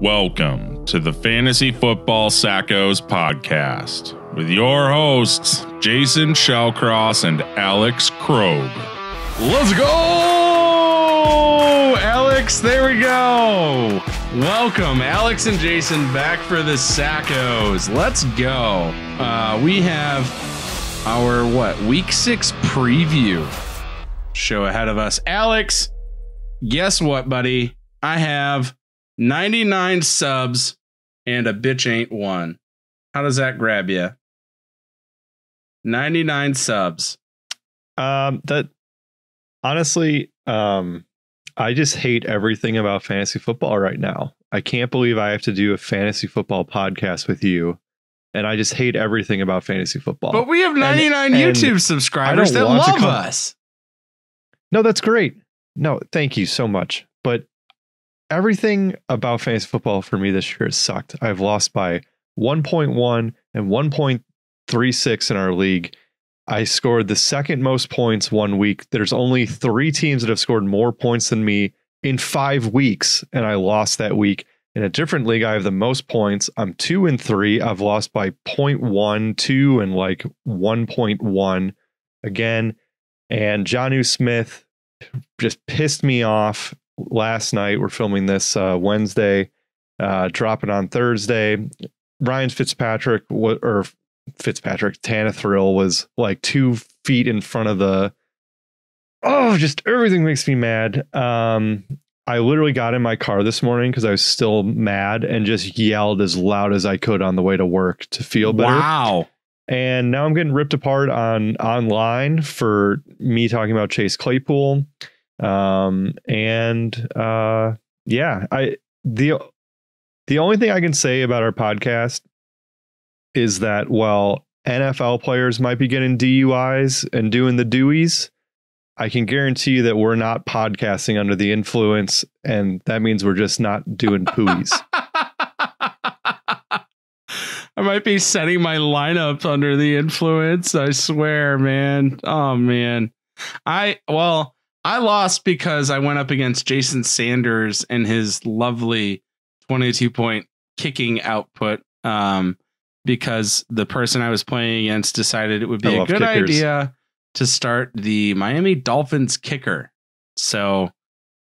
Welcome to the Fantasy Football Sackos podcast with your hosts, Jason Shellcross and Alex Krogh. Let's go! Alex, there we go. Welcome, Alex and Jason, back for the Sackos. Let's go. Uh, we have our, what, week six preview show ahead of us. Alex, guess what, buddy? I have 99 subs and a bitch ain't one. How does that grab you? 99 subs. Um, that honestly, um, I just hate everything about fantasy football right now. I can't believe I have to do a fantasy football podcast with you, and I just hate everything about fantasy football. But we have 99 and YouTube subscribers that love us. no, that's great. No, thank you so much. Everything about fantasy football for me this year has sucked. I've lost by 1.1 and 1.36 in our league. I scored the second most points one week. There's only three teams that have scored more points than me in five weeks, and I lost that week. In a different league, I have the most points. I'm two and three. I've lost by 0.1, 2, and like 1.1 again. And Jonnu Smith just pissed me off last night. We're filming this uh, Wednesday, uh, dropping on Thursday. Ryan Fitzpatrick wa- or Fitzpatrick Tanathril was like two feet in front of the. Oh, just everything makes me mad. Um, I literally got in my car this morning because I was still mad and just yelled as loud as I could on the way to work to feel better Wow. and now I'm getting ripped apart on online for me talking about Chase Claypool. Um, and uh, yeah, I the the only thing I can say about our podcast is that while NFL players might be getting DUIs and doing the Deweys, I can guarantee you that we're not podcasting under the influence, and that means we're just not doing pooies. I might be setting my lineup under the influence. I swear, man. Oh man. I well, I lost because I went up against Jason Sanders and his lovely 22 point kicking output. Um, because the person I was playing against decided it would be a good kickers. idea to start the Miami Dolphins kicker. So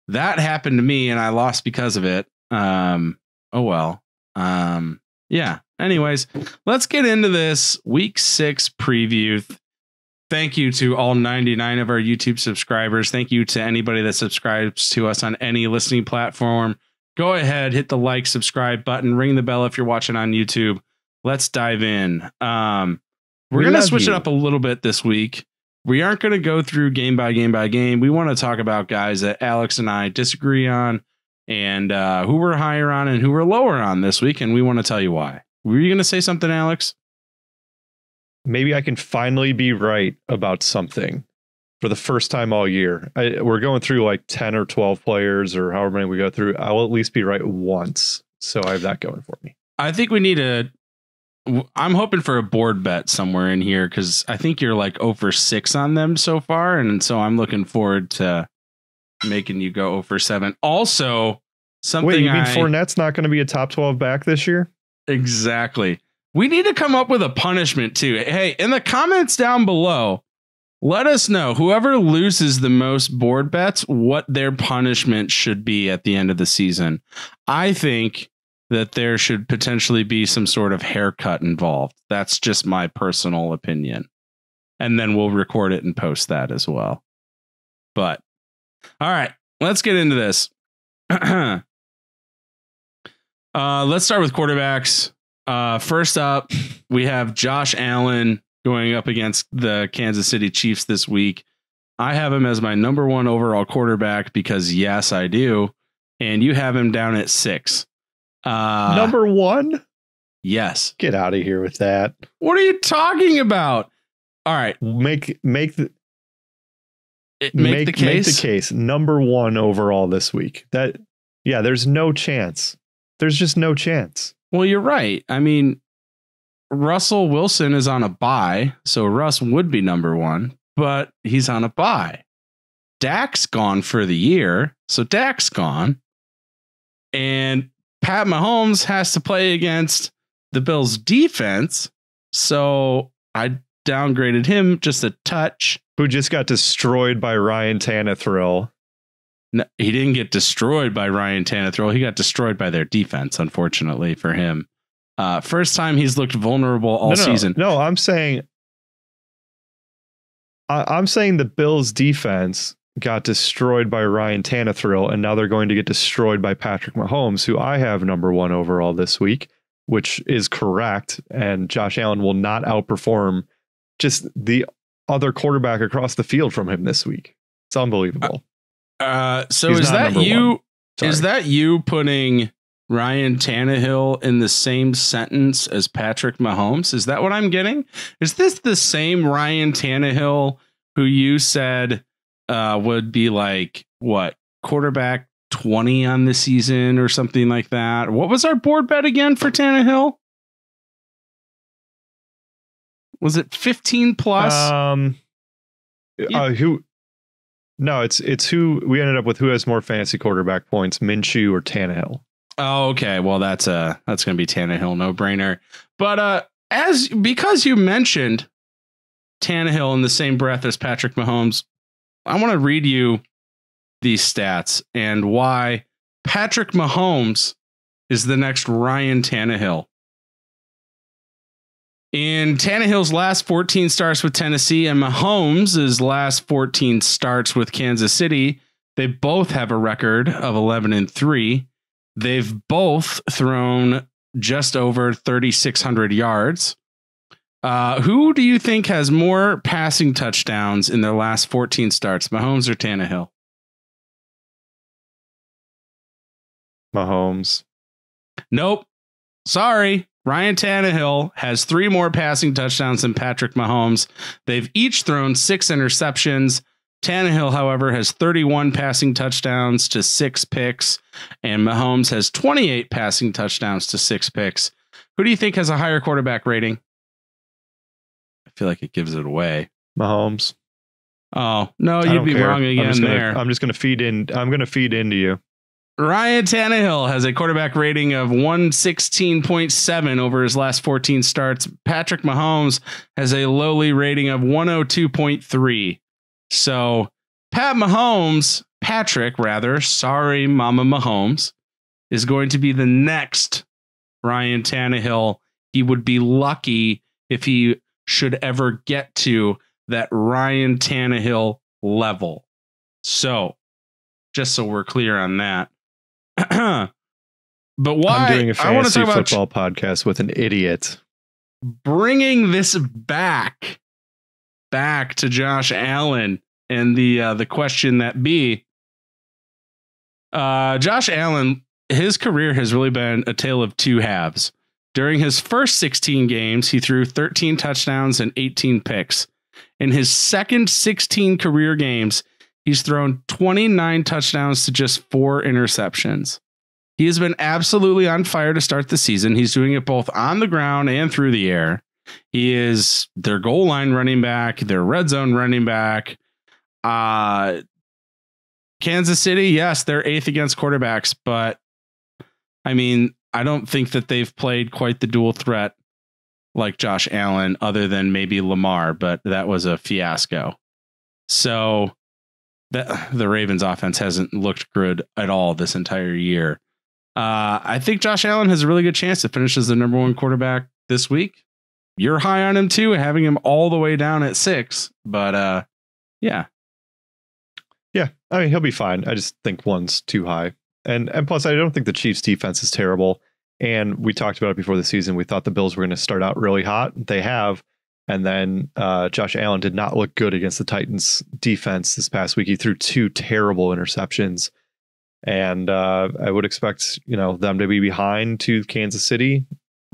that happened to me and I lost because of it. Um, oh well. Um, yeah. Anyways, let's get into this week six preview. Thank you to all 99 of our YouTube subscribers. Thank you to anybody that subscribes to us on any listening platform. Go ahead, hit the like, subscribe button, ring the bell if you're watching on YouTube. Let's dive in. Um, we're We going to switch it up a little bit this week. We aren't going to go through game by game by game. We want to talk about guys that Alex and I disagree on and uh, who we're higher on and who we're lower on this week. And we want to tell you why. Were you going to say something, Alex? Maybe I can finally be right about something for the first time all year. I, we're going through like 10 or 12 players or however many we go through. I'll at least be right once. So I have that going for me. I think we need a. I'm hoping for a board bet somewhere in here because I think you're like over six on them so far, and so I'm looking forward to making you go over seven. Also, something Wait, you mean I, Fournette's not going to be a top 12 back this year? exactly. We need to come up with a punishment too. Hey, in the comments down below, let us know whoever loses the most board bets what their punishment should be at the end of the season. I think that there should potentially be some sort of haircut involved. That's just my personal opinion. And then we'll record it and post that as well. But all right, let's get into this. uh, let's start with quarterbacks. Uh, first up, we have Josh Allen going up against the Kansas City Chiefs this week. I have him as my number one overall quarterback because, yes, I do. And you have him down at six. Uh, Number one? yes. Get out of here with that. What are you talking about? All right, Make make the it- make, the case. Make the case. Number one overall this week. That yeah, there's no chance. There's just no chance. Well, you're right. I mean, Russell Wilson is on a bye, so Russ would be number one, but he's on a bye. Dak's gone for the year, so Dak's gone. And Pat Mahomes has to play against the Bills defense. So I downgraded him just a touch. Who just got destroyed by Ryan Tannehill. No, he didn't get destroyed by Ryan Tannehill. He got destroyed by their defense, unfortunately for him. Uh, first time he's looked vulnerable all no, no, season. No, I'm saying I, am saying the Bills defense got destroyed by Ryan Tannehill, and now they're going to get destroyed by Patrick Mahomes, who I have number one overall this week, which is correct. And Josh Allen will not outperform just the other quarterback across the field from him this week. It's unbelievable. Uh, so He's is that you? Is that you putting Ryan Tannehill in the same sentence as Patrick Mahomes? Is that what I'm getting? Is this the same Ryan Tannehill who you said uh, would be like what quarterback 20 on the season or something like that? What was our board bet again for Tannehill? Was it 15 plus? Um, yeah. uh, who? No, it's it's who we ended up with. Who has more fantasy quarterback points, Minshew or Tannehill? Oh, okay. Well, that's uh that's going to be Tannehill, no brainer. But uh, as because you mentioned Tannehill in the same breath as Patrick Mahomes, I want to read you these stats and why Patrick Mahomes is the next Ryan Tannehill. In Tannehill's last 14 starts with Tennessee and Mahomes' last 14 starts with Kansas City, they both have a record of 11 and 3. They've both thrown just over 3,600 yards. Uh, who do you think has more passing touchdowns in their last 14 starts, Mahomes or Tannehill? Mahomes. Nope. Sorry. Ryan Tannehill has three more passing touchdowns than Patrick Mahomes. They've each thrown six interceptions. Tannehill, however, has 31 passing touchdowns to six picks, and Mahomes has 28 passing touchdowns to six picks. Who do you think has a higher quarterback rating? I feel like it gives it away. Mahomes. Oh no, you'd be care. wrong again I'm there. Gonna, I'm just going to feed in. I'm going to feed into you. Ryan Tannehill has a quarterback rating of 116.7 over his last 14 starts. Patrick Mahomes has a lowly rating of 102.3. So, Pat Mahomes, Patrick, rather, sorry, Mama Mahomes, is going to be the next Ryan Tannehill. He would be lucky if he should ever get to that Ryan Tannehill level. So, just so we're clear on that. But why? I'm doing a fantasy I football podcast with an idiot. Bringing this back, back to Josh Allen and the uh, the question that be. Uh, Josh Allen, his career has really been a tale of two halves. During his first 16 games, he threw 13 touchdowns and 18 picks. In his second 16 career games, He's thrown 29 touchdowns to just four interceptions. He has been absolutely on fire to start the season. He's doing it both on the ground and through the air. He is their goal line running back, their red zone running back. Uh Kansas City, yes, they're eighth against quarterbacks, but I mean, I don't think that they've played quite the dual threat like Josh Allen, other than maybe Lamar, but that was a fiasco. So the, the Ravens offense hasn't looked good at all this entire year. Uh, I think Josh Allen has a really good chance to finish as the number one quarterback this week. You're high on him too, having him all the way down at six. But uh, yeah, yeah. I mean, he'll be fine. I just think one's too high, and and plus, I don't think the Chiefs' defense is terrible. And we talked about it before the season. We thought the Bills were going to start out really hot. They have, and then uh, Josh Allen did not look good against the Titans defense this past week. He threw two terrible interceptions. And uh, I would expect, you know, them to be behind to Kansas City.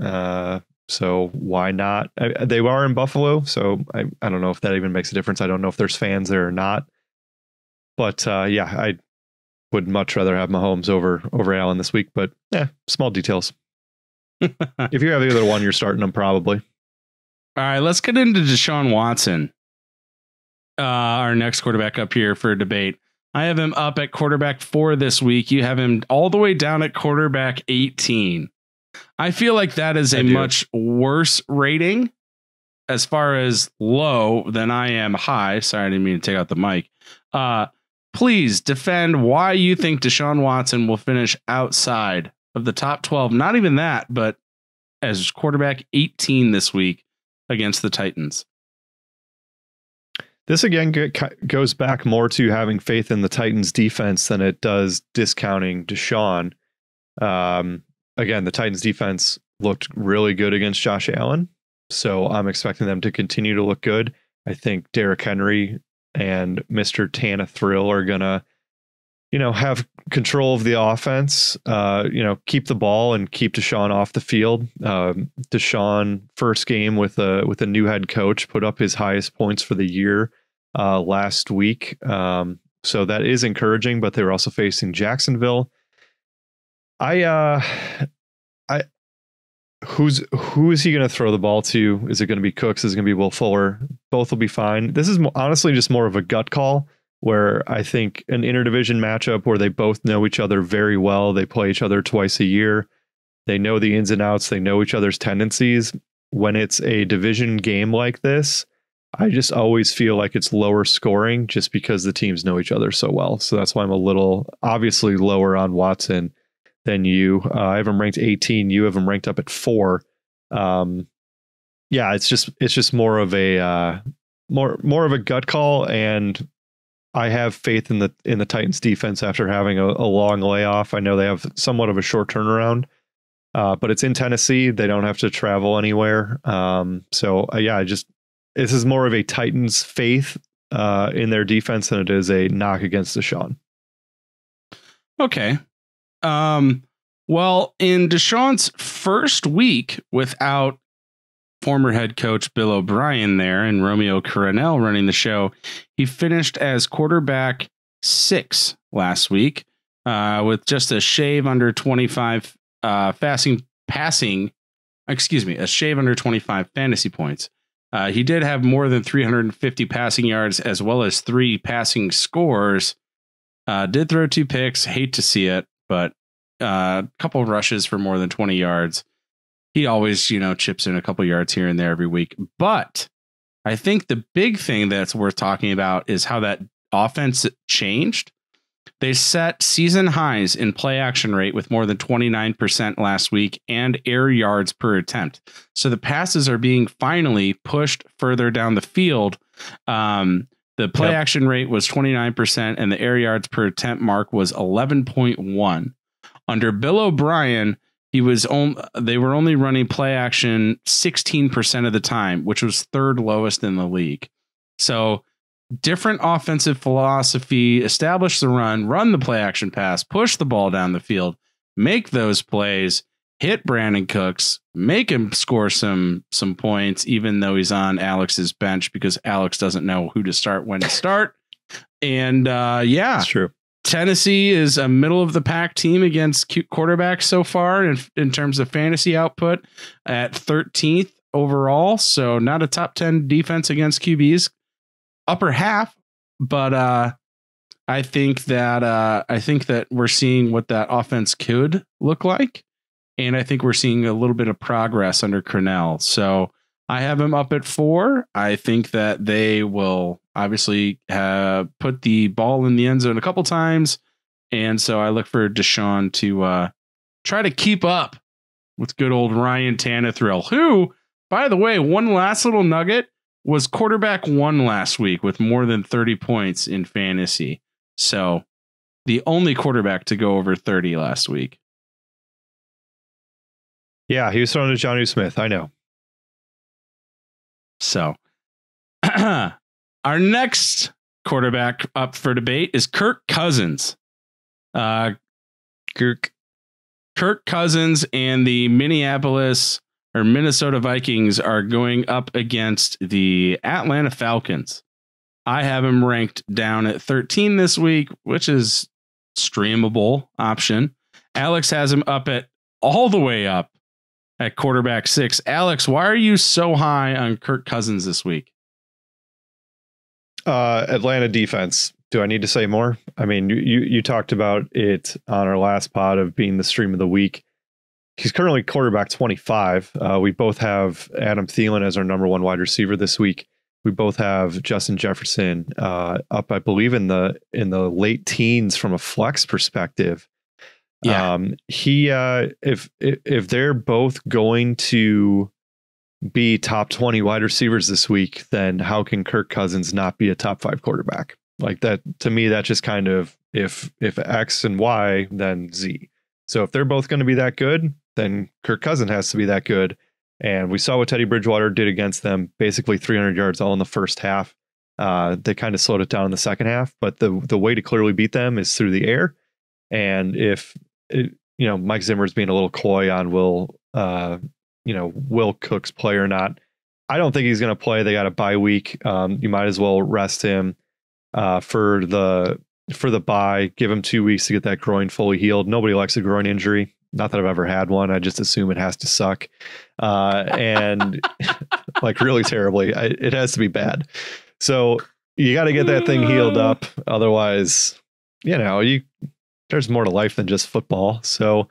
Uh, so why not? I, they are in Buffalo, so I, I don't know if that even makes a difference. I don't know if there's fans there or not. But uh, yeah, I would much rather have Mahomes over over Allen this week. But yeah, small details. if you have the other one, you're starting them probably. All right, let's get into Deshaun Watson, uh, our next quarterback up here for a debate. I have him up at quarterback four this week. You have him all the way down at quarterback 18. I feel like that is a much worse rating as far as low than I am high. Sorry, I didn't mean to take out the mic. Uh, please defend why you think Deshaun Watson will finish outside of the top 12. Not even that, but as quarterback 18 this week against the Titans. This again goes back more to having faith in the Titans defense than it does discounting Deshaun. Um, again, the Titans defense looked really good against Josh Allen. So I'm expecting them to continue to look good. I think Derrick Henry and Mr. Tana Thrill are going to, you know, have control of the offense, uh, you know, keep the ball and keep Deshaun off the field. Um, Deshaun first game with a with a new head coach put up his highest points for the year uh, last week. Um, so that is encouraging, but they were also facing Jacksonville. I uh I who's who is he going to throw the ball to? Is it going to be Cooks? Is it going to be Will Fuller? Both will be fine. This is honestly just more of a gut call where I think an interdivision matchup where they both know each other very well. They play each other twice a year. They know the ins and outs. They know each other's tendencies. When it's a division game like this, I just always feel like it's lower scoring just because the teams know each other so well. So that's why I'm a little obviously lower on Watson than you. Uh, I have him ranked 18. You have him ranked up at four. Um, yeah, it's just it's just more of a uh, more more of a gut call, and I have faith in the in the Titans defense after having a, a long layoff. I know they have somewhat of a short turnaround, uh, but it's in Tennessee. They don't have to travel anywhere. Um, so uh, yeah, I just this is more of a Titans faith uh, in their defense than it is a knock against Deshaun. Okay. Um, well, in Deshaun's first week without former head coach Bill O'Brien there and Romeo Crennel running the show, he finished as quarterback six last week uh, with just a shave under 25 uh, passing, passing, excuse me, a shave under 25 fantasy points. Uh, he did have more than 350 passing yards as well as three passing scores. Uh, did throw two picks. Hate to see it, but a uh, couple of rushes for more than 20 yards. He always, you know, chips in a couple yards here and there every week. But I think the big thing that's worth talking about is how that offense changed. They set season highs in play action rate with more than 29% last week and air yards per attempt. So the passes are being finally pushed further down the field. Um, the play Yep. action rate was 29% and the air yards per attempt mark was 11.1. Under Bill O'Brien, he was on, they were only running play action 16% of the time, which was third lowest in the league. So different offensive philosophy, establish the run, run the play action pass, push the ball down the field, make those plays, hit Brandin Cooks, make him score some some points, even though he's on Alex's bench because Alex doesn't know who to start when to start. And uh, yeah, That's true. Tennessee is a middle of the pack team against quarterbacks so far in, in terms of fantasy output at 13th overall. So not a top 10 defense against QBs, upper half. But uh, I think that uh, I think that we're seeing what that offense could look like, and I think we're seeing a little bit of progress under Crennel. So I have him up at four. I think that they will obviously uh, put the ball in the end zone a couple times, and so I look for Deshaun to uh, try to keep up with good old Ryan Tannehill, who, by the way, one last little nugget was quarterback one last week with more than 30 points in fantasy. So the only quarterback to go over 30 last week. Yeah, he was throwing to Johnny Smith. I know. So our next quarterback up for debate is Kirk Cousins. Uh, Kirk. Kirk Cousins and the Minneapolis or Minnesota Vikings are going up against the Atlanta Falcons. I have him ranked down at 13 this week, which is streamable option. Alex has him up at all the way up at quarterback six. Alex, why are you so high on Kirk Cousins this week? Uh, Atlanta defense do I need to say more? I mean, you you talked about it on our last pod of being the stream of the week. He's currently quarterback 25. Uh, we both have Adam Thielen as our number one wide receiver this week. We both have Justin Jefferson uh, up, I believe, in the in the late teens from a flex perspective. Yeah. Um, he uh, if if they're both going to be top 20 wide receivers this week, then how can Kirk Cousins not be a top five quarterback? Like that to me, that just kind of if if X and Y, then Z. So if they're both going to be that good, then Kirk Cousins has to be that good. And we saw what Teddy Bridgewater did against them, basically 300 yards all in the first half. Uh, they kind of slowed it down in the second half, but the the way to clearly beat them is through the air. And if it, you know Mike Zimmer's being a little coy on will uh, you know Will Cooks play or not, I don't think he's going to play. They got a bye week. Um, you might as well rest him uh, for the for the bye. Give him two weeks to get that groin fully healed. Nobody likes a groin injury. Not that I've ever had one. I just assume it has to suck, uh, and like really terribly. I, it has to be bad. So you got to get that thing healed up. Otherwise, you know, you there's more to life than just football. So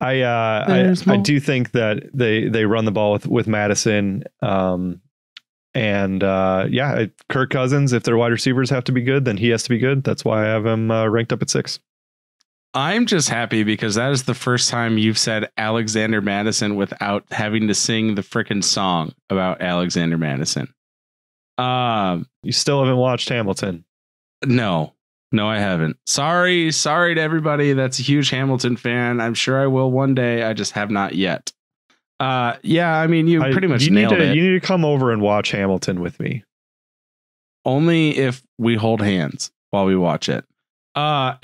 I uh, I, I, do think that they they run the ball with with Mattison. Um, and uh, yeah, Kirk Cousins. If their wide receivers have to be good, then he has to be good. That's why I have him uh, ranked up at six. I'm just happy because that is the first time you've said Alexander Mattison without having to sing the freaking song about Alexander Mattison. Um, you still haven't watched Hamilton? No, no, I haven't. Sorry, sorry to everybody that's a huge Hamilton fan. I'm sure I will one day. I just have not yet. Uh, yeah, I mean, you I, pretty much you nailed need to, it. You need to come over and watch Hamilton with me. Only if we hold hands while we watch it. Uh,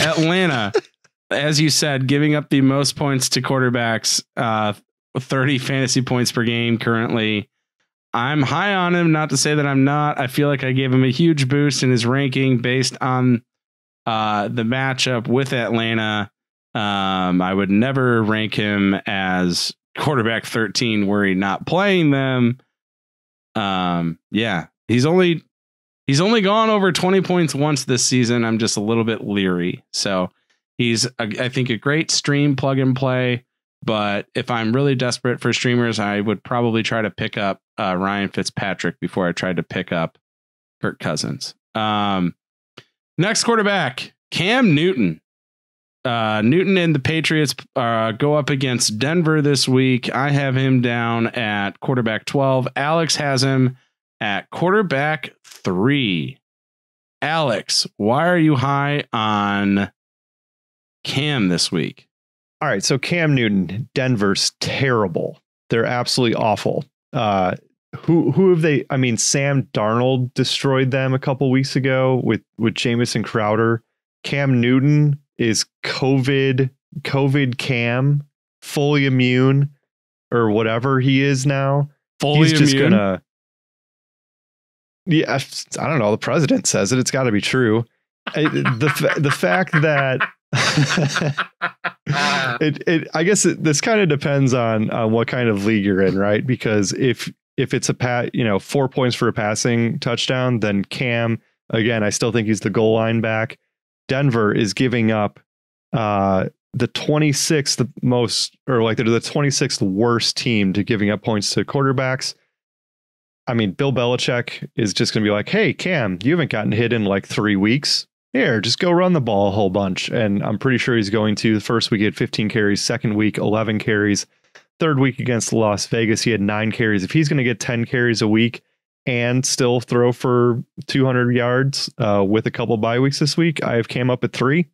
Atlanta, as you said, giving up the most points to quarterbacks, uh, 30 fantasy points per game currently. I'm high on him, not to say that I'm not. I feel like I gave him a huge boost in his ranking based on uh, the matchup with Atlanta. Um, I would never rank him as quarterback 13 were he not playing them. Um, yeah, he's only he's only gone over 20 points once this season. I'm just a little bit leery. So he's, a, I think, a great stream plug and play. But if I'm really desperate for streamers, I would probably try to pick up uh, Ryan Fitzpatrick before I tried to pick up Kirk Cousins. Um, next quarterback, Cam Newton. Uh, Newton and the Patriots uh, go up against Denver this week. I have him down at quarterback 12. Alex has him at quarterback three. Alex, why are you high on Cam this week? All right, so Cam Newton, Denver's terrible. They're absolutely awful. Uh, who who have they? I mean, Sam Darnold destroyed them a couple weeks ago with with Jamison Crowder. Cam Newton is COVID COVID Cam, fully immune or whatever he is now. Fully He's immune. just gonna yeah, I don't know. The president says it. It's got to be true. The the fact that it it I guess it, this kind of depends on on what kind of league you're in, right? Because if if it's a pat, you know, four points for a passing touchdown, then Cam again, I still think he's the goal line back. Denver is giving up uh the 26th most or like they're the 26th worst team to giving up points to quarterbacks. I mean, Bill Belichick is just going to be like, hey, Cam, you haven't gotten hit in like three weeks. Here, just go run the ball a whole bunch. And I'm pretty sure he's going to. The first week, he had 15 carries. Second week, 11 carries. Third week against Las Vegas, he had nine carries. If he's going to get 10 carries a week and still throw for 200 yards uh, with a couple bye weeks this week, I have Cam up at three.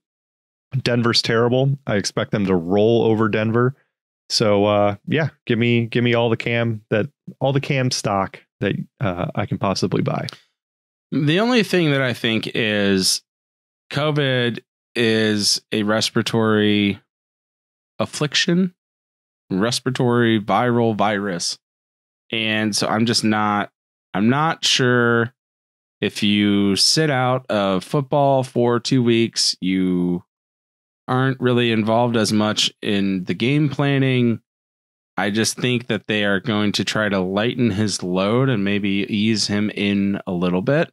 Denver's terrible. I expect them to roll over Denver. So uh, yeah, give me give me all the cam that all the cam stock that uh, I can possibly buy. The only thing that I think is COVID is a respiratory affliction, respiratory viral virus. And so I'm just not I'm not sure if you sit out of football for 2 weeks, you aren't really involved as much in the game planning I just think that they are going to try to lighten his load and maybe ease him in a little bit.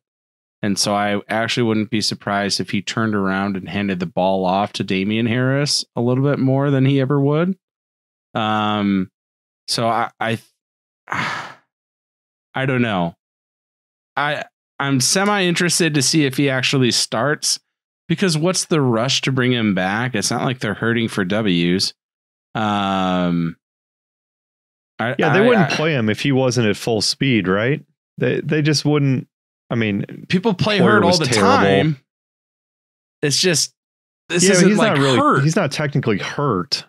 And so I actually wouldn't be surprised if he turned around and handed the ball off to Damien Harris a little bit more than he ever would. Um, so I, I, I don't know. I I'm semi interested to see if he actually starts because what's the rush to bring him back? It's not like they're hurting for W's. Um, I, yeah, they I, wouldn't play him if he wasn't at full speed, right? They they just wouldn't. I mean, people play hurt all the terrible. time. It's just this yeah, isn't he's like not really. hurt. He's not technically hurt.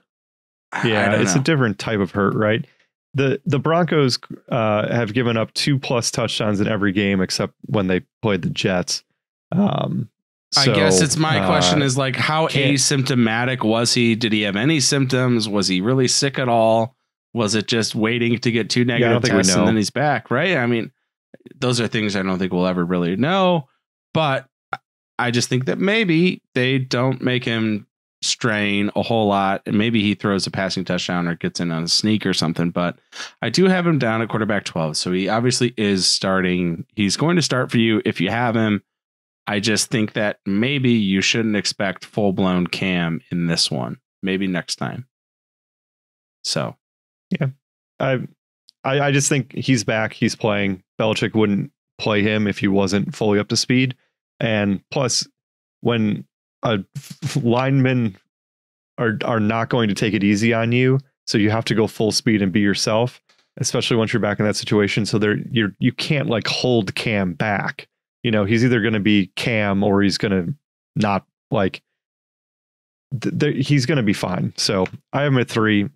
Yeah, it's know. a different type of hurt, right? the the Broncos uh, have given up two plus touchdowns in every game except when they played the Jets. Um, so, I guess it's my uh, question is like how asymptomatic was he? Did he have any symptoms? Was he really sick at all? Was it just waiting to get two negative yeah, tests and then he's back? Right? I mean, those are things I don't think we'll ever really know. But I just think that maybe they don't make him strain a whole lot. And maybe he throws a passing touchdown or gets in on a sneak or something. But I do have him down at quarterback 12. So he obviously is starting. He's going to start for you if you have him. I just think that maybe you shouldn't expect full blown Cam in this one. Maybe next time. So, yeah, I, I, I just think he's back. He's playing. Belichick wouldn't play him if he wasn't fully up to speed. And plus, when a lineman are are not going to take it easy on you. So you have to go full speed and be yourself, especially once you're back in that situation. So there you're you can't like hold Cam back. You know, he's either going to be Cam or he's going to not like th- th- he's going to be fine. So I have at three,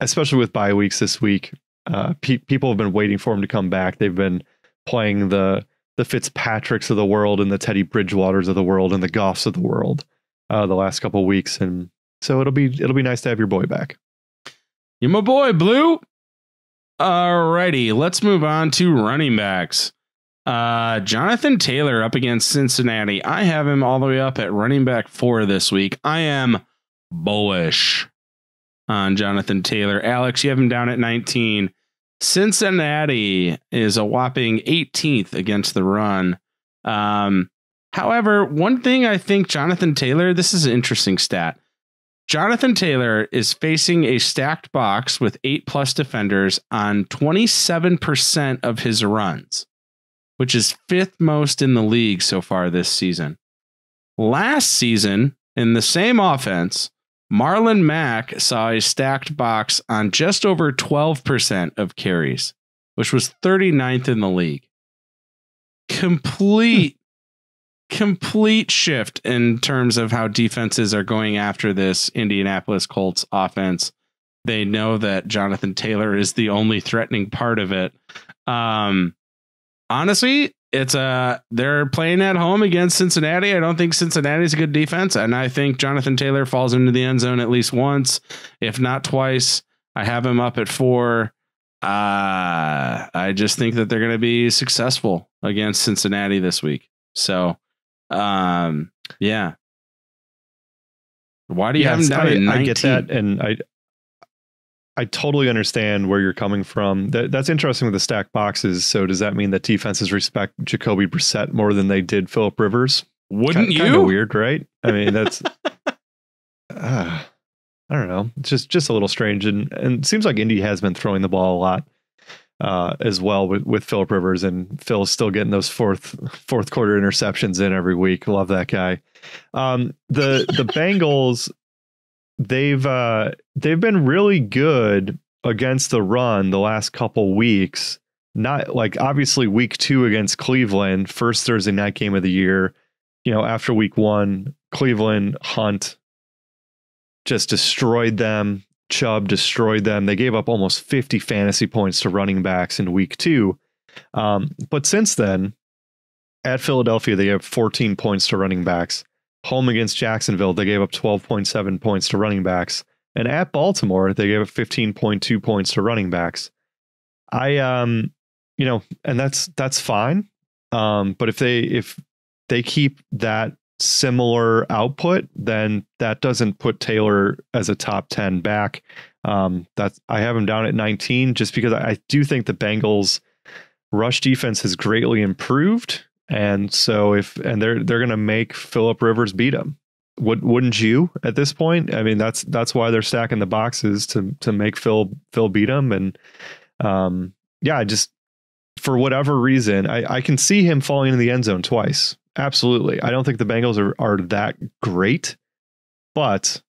especially with bye weeks this week. Uh, pe- people have been waiting for him to come back. They've been playing the the Fitzpatricks of the world and the Teddy Bridgewaters of the world and the Goffs of the world uh, the last couple weeks, and so it'll be it'll be nice to have your boy back. You're my boy, Blue. Alrighty, let's move on to running backs. Uh, Jonathan Taylor up against Cincinnati. I have him all the way up at running back four this week. I am bullish on Jonathan Taylor. Alex, you have him down at 19. Cincinnati is a whopping 18th against the run. Um, however, one thing I think Jonathan Taylor, this is an interesting stat. Jonathan Taylor is facing a stacked box with eight plus defenders on 27% of his runs, which is fifth most in the league so far this season. Last season, in the same offense, Marlon Mack saw a stacked box on just over 12% of carries, which was 39th in the league. Complete, complete shift in terms of how defenses are going after this Indianapolis Colts offense. They know that Jonathan Taylor is the only threatening part of it. Um, honestly, it's a uh, they're playing at home against Cincinnati. I don't think Cincinnati's a good defense, and I think Jonathan Taylor falls into the end zone at least once, if not twice. I have him up at four. Uh, I just think that they're going to be successful against Cincinnati this week. So, um, yeah. Why do you yes, have him down I, I get that, and I I totally understand where you're coming from. That, that's interesting with the stack boxes. So does that mean that defenses respect Jacoby Brissett more than they did Philip Rivers? Wouldn't kind, you? Kind of weird, right? I mean, that's uh, I don't know. It's just just a little strange, and and it seems like Indy has been throwing the ball a lot uh, as well with with Philip Rivers, and Phil's still getting those fourth fourth quarter interceptions in every week. Love that guy. Um, the the Bengals they've uh, they've been really good against the run the last couple weeks. Not like obviously week two against Cleveland, first Thursday night game of the year. You know, after week one, Cleveland Hunt just destroyed them. Chubb destroyed them. They gave up almost 50 fantasy points to running backs in week two. Um, but since then, at Philadelphia, they have 14 points to running backs. Home against Jacksonville, they gave up 12.7 points to running backs. And at Baltimore, they gave up 15.2 points to running backs. I um you know, and that's that's fine. Um, but if they if they keep that similar output, then that doesn't put Taylor as a top 10 back. Um, that's I have him down at 19 just because I, I do think the Bengals rush defense has greatly improved And so if and they're they're going to make Philip Rivers beat them. Would wouldn't you at this point? I mean, that's that's why they're stacking the boxes to to make Phil Phil beat them. And um, yeah, just for whatever reason, I, I can see him falling in the end zone twice. Absolutely, I don't think the Bengals are are that great, but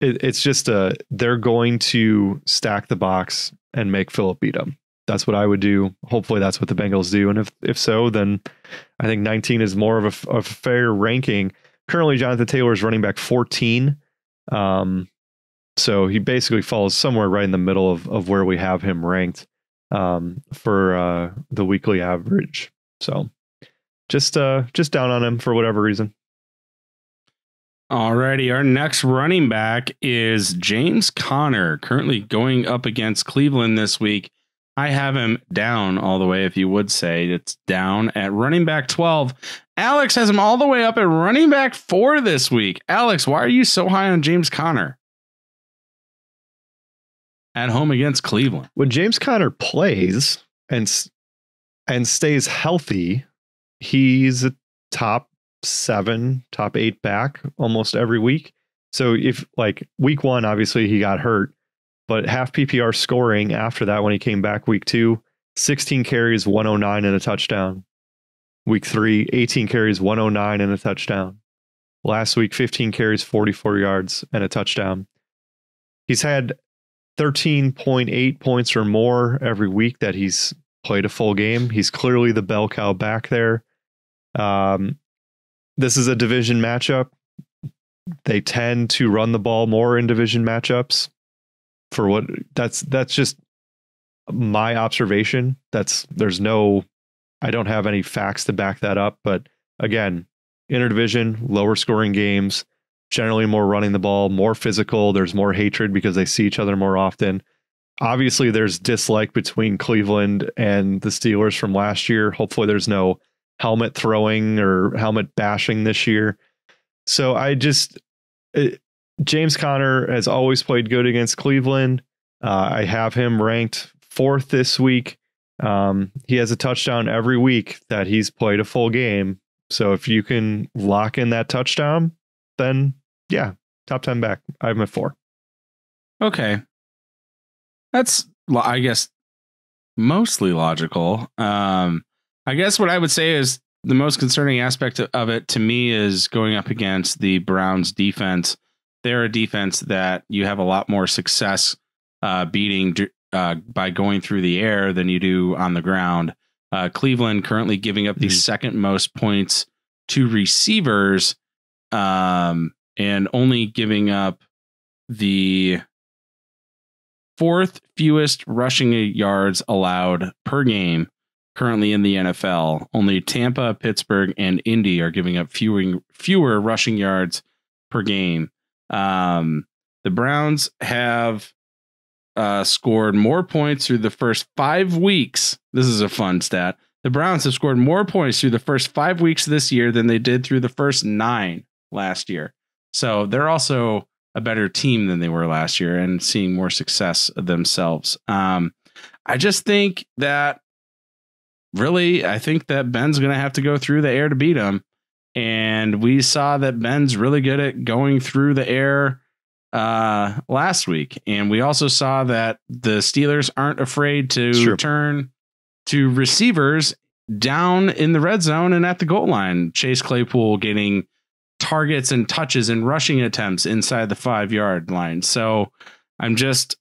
it, it's just a they're going to stack the box and make Philip beat them. That's what I would do. Hopefully, that's what the Bengals do. And if if so, then I think 19 is more of a, of a fair ranking. Currently, Jonathan Taylor is running back 14. Um, so he basically falls somewhere right in the middle of, of where we have him ranked um, for uh, the weekly average. So just uh, just down on him for whatever reason. Alrighty, our next running back is James Conner, currently going up against Cleveland this week. I have him down all the way, if you would say. It's down at running back 12. Alex has him all the way up at running back four this week. Alex, why are you so high on James Conner? At home against Cleveland. When James Conner plays and and stays healthy, he's a top seven, top eight back almost every week. So if like week one, obviously he got hurt, but half PPR scoring after that when he came back week two, 16 carries, 109 and a touchdown. Week three, 18 carries, 109 and a touchdown. Last week, 15 carries, 44 yards and a touchdown. He's had 13.8 points or more every week that he's played a full game. He's clearly the bell cow back there. Um, this is a division matchup. They tend to run the ball more in division matchups. For what that's that's just my observation. That's there's no I don't have any facts to back that up, but again, interdivision, lower scoring games, generally more running the ball, more physical, there's more hatred because they see each other more often. Obviously, there's dislike between Cleveland and the Steelers from last year. Hopefully, there's no helmet throwing or helmet bashing this year. So I just it, James Conner has always played good against Cleveland. Uh, I have him ranked fourth this week. Um, he has a touchdown every week that he's played a full game. So if you can lock in that touchdown, then yeah, top 10 back. I have him at four. Okay. That's, I guess, mostly logical. Um, I guess what I would say is the most concerning aspect of it to me is going up against the Browns defense. They're a defense that you have a lot more success uh, beating uh, by going through the air than you do on the ground. Uh, Cleveland currently giving up the mm-hmm. second most points to receivers um, and only giving up the fourth fewest rushing yards allowed per game currently in the NFL. Only Tampa, Pittsburgh, and Indy are giving up fewer fewer rushing yards per game. Um, the Browns have uh, scored more points through the first five weeks. This is a fun stat. The Browns have scored more points through the first five weeks this year than they did through the first nine last year. So they're also a better team than they were last year and seeing more success themselves. Um, I just think that really, I think that Ben's going to have to go through the air to beat him. And we saw that Ben's really good at going through the air uh, last week. And we also saw that the Steelers aren't afraid to sure. turn to receivers down in the red zone and at the goal line. Chase Claypool getting targets and touches and rushing attempts inside the five yard line. So I'm just,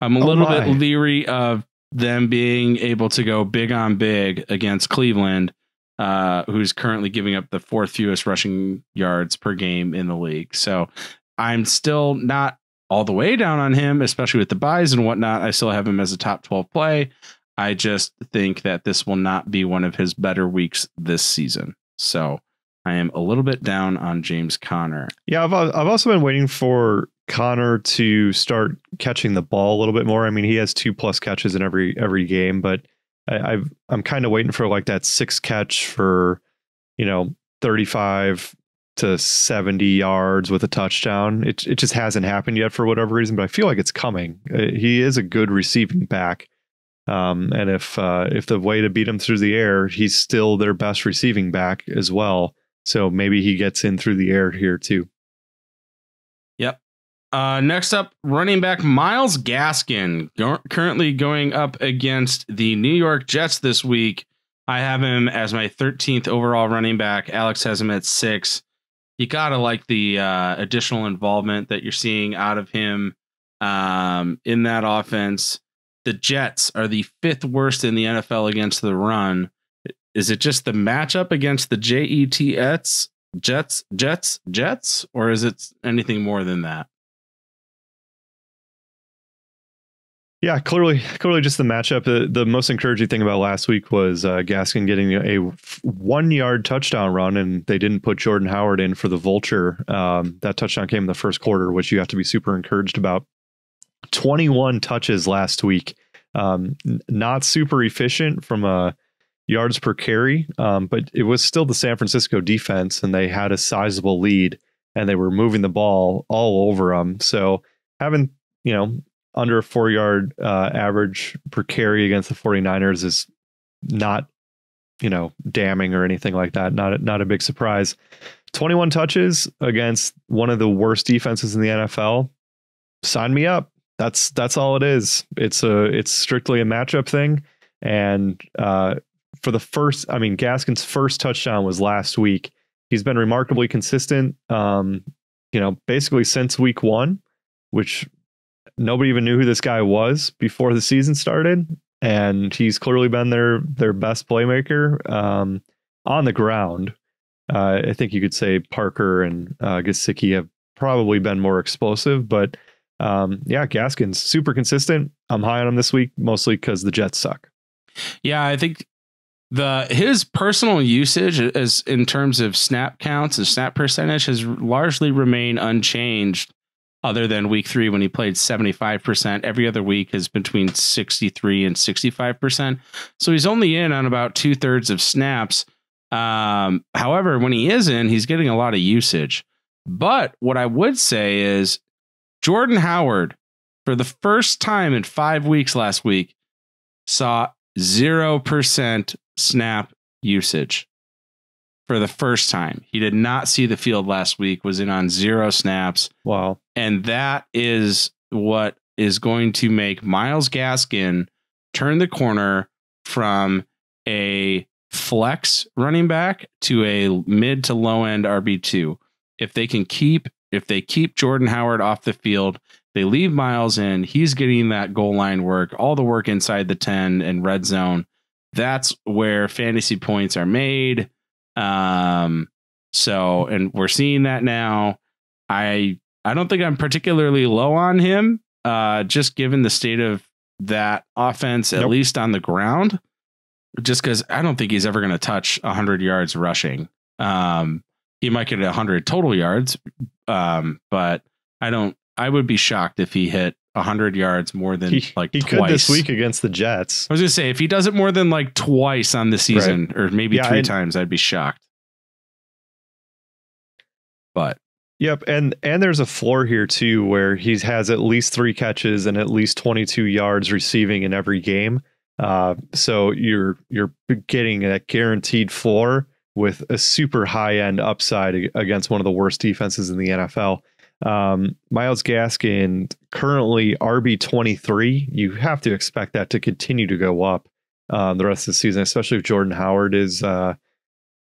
I'm a oh little my. bit leery of them being able to go big on big against Cleveland, uh, who's currently giving up the fourth fewest rushing yards per game in the league. So I'm still not all the way down on him, especially with the buys and whatnot. I still have him as a top 12 play. I just think that this will not be one of his better weeks this season. So I am a little bit down on James Conner. Yeah, I've I've also been waiting for Conner to start catching the ball a little bit more. I mean, he has two plus catches in every every game, but I, I've I'm kind of waiting for like that six catch for you know 35 to 70 yards with a touchdown. It it just hasn't happened yet for whatever reason, but I feel like it's coming. Uh, he is a good receiving back. Um, and if uh, if the way to beat him through the air, he's still their best receiving back as well. So maybe he gets in through the air here too. Uh, next up, running back Myles Gaskin, go- currently going up against the New York Jets this week. I have him as my 13th overall running back. Alex has him at six. You gotta like the uh, additional involvement that you're seeing out of him um, in that offense. The Jets are the fifth worst in the NFL against the run. Is it just the matchup against the Jets, Jets, Jets, Jets, or is it anything more than that? Yeah, clearly, clearly, just the matchup. The, the most encouraging thing about last week was uh, Gaskin getting a one-yard touchdown run, and they didn't put Jordan Howard in for the vulture. Um, that touchdown came in the first quarter, which you have to be super encouraged about. Twenty-one touches last week. Um, not super efficient from a yards per carry, um, but it was still the San Francisco defense, and they had a sizable lead, and they were moving the ball all over them. So having you know under four yard uh, average per carry against the 49ers is not, you know, damning or anything like that. Not not a big surprise. 21 touches against one of the worst defenses in the NFL. Sign me up. That's that's all it is. It's a it's strictly a matchup thing. And uh, for the first, I mean, Gaskin's first touchdown was last week. He's been remarkably consistent. Um, you know, basically since week one, which nobody even knew who this guy was before the season started, and he's clearly been their their best playmaker um, on the ground. Uh, I think you could say Parker and uh, Gesicki have probably been more explosive, but um, yeah, Gaskin's super consistent. I'm high on him this week, mostly because the Jets suck. Yeah, I think the his personal usage as in terms of snap counts and snap percentage has largely remained unchanged other than week three when he played 75%. Every other week is between 63 and 65%. So he's only in on about two thirds of snaps. Um, however, when he is in, he's getting a lot of usage. But what I would say is Jordan Howard, for the first time in five weeks last week, saw 0% snap usage for the first time. He did not see the field last week, was in on zero snaps. Wow. And that is what is going to make Myles Gaskin turn the corner from a flex running back to a mid to low end RB2. If they can keep if they keep Jordan Howard off the field, they leave Myles in, he's getting that goal line work, all the work inside the 10 and red zone. That's where fantasy points are made. Um, so, and we're seeing that now. I I don't think I'm particularly low on him, uh, just given the state of that offense, at nope. least on the ground. Just because I don't think he's ever going to touch 100 yards rushing. Um, he might get 100 total yards, um, but I don't. I would be shocked if he hit 100 yards more than he, like he twice. could this week against the Jets. I was gonna say if he does it more than like twice on the season right. or maybe yeah, three I'd, times, I'd be shocked. But yep, and and there's a floor here too where he has at least three catches and at least 22 yards receiving in every game. Uh, so you're you're getting a guaranteed floor with a super high end upside against one of the worst defenses in the NFL. Um, Myles Gaskin currently RB twenty three. You have to expect that to continue to go up um, the rest of the season, especially if Jordan Howard is uh,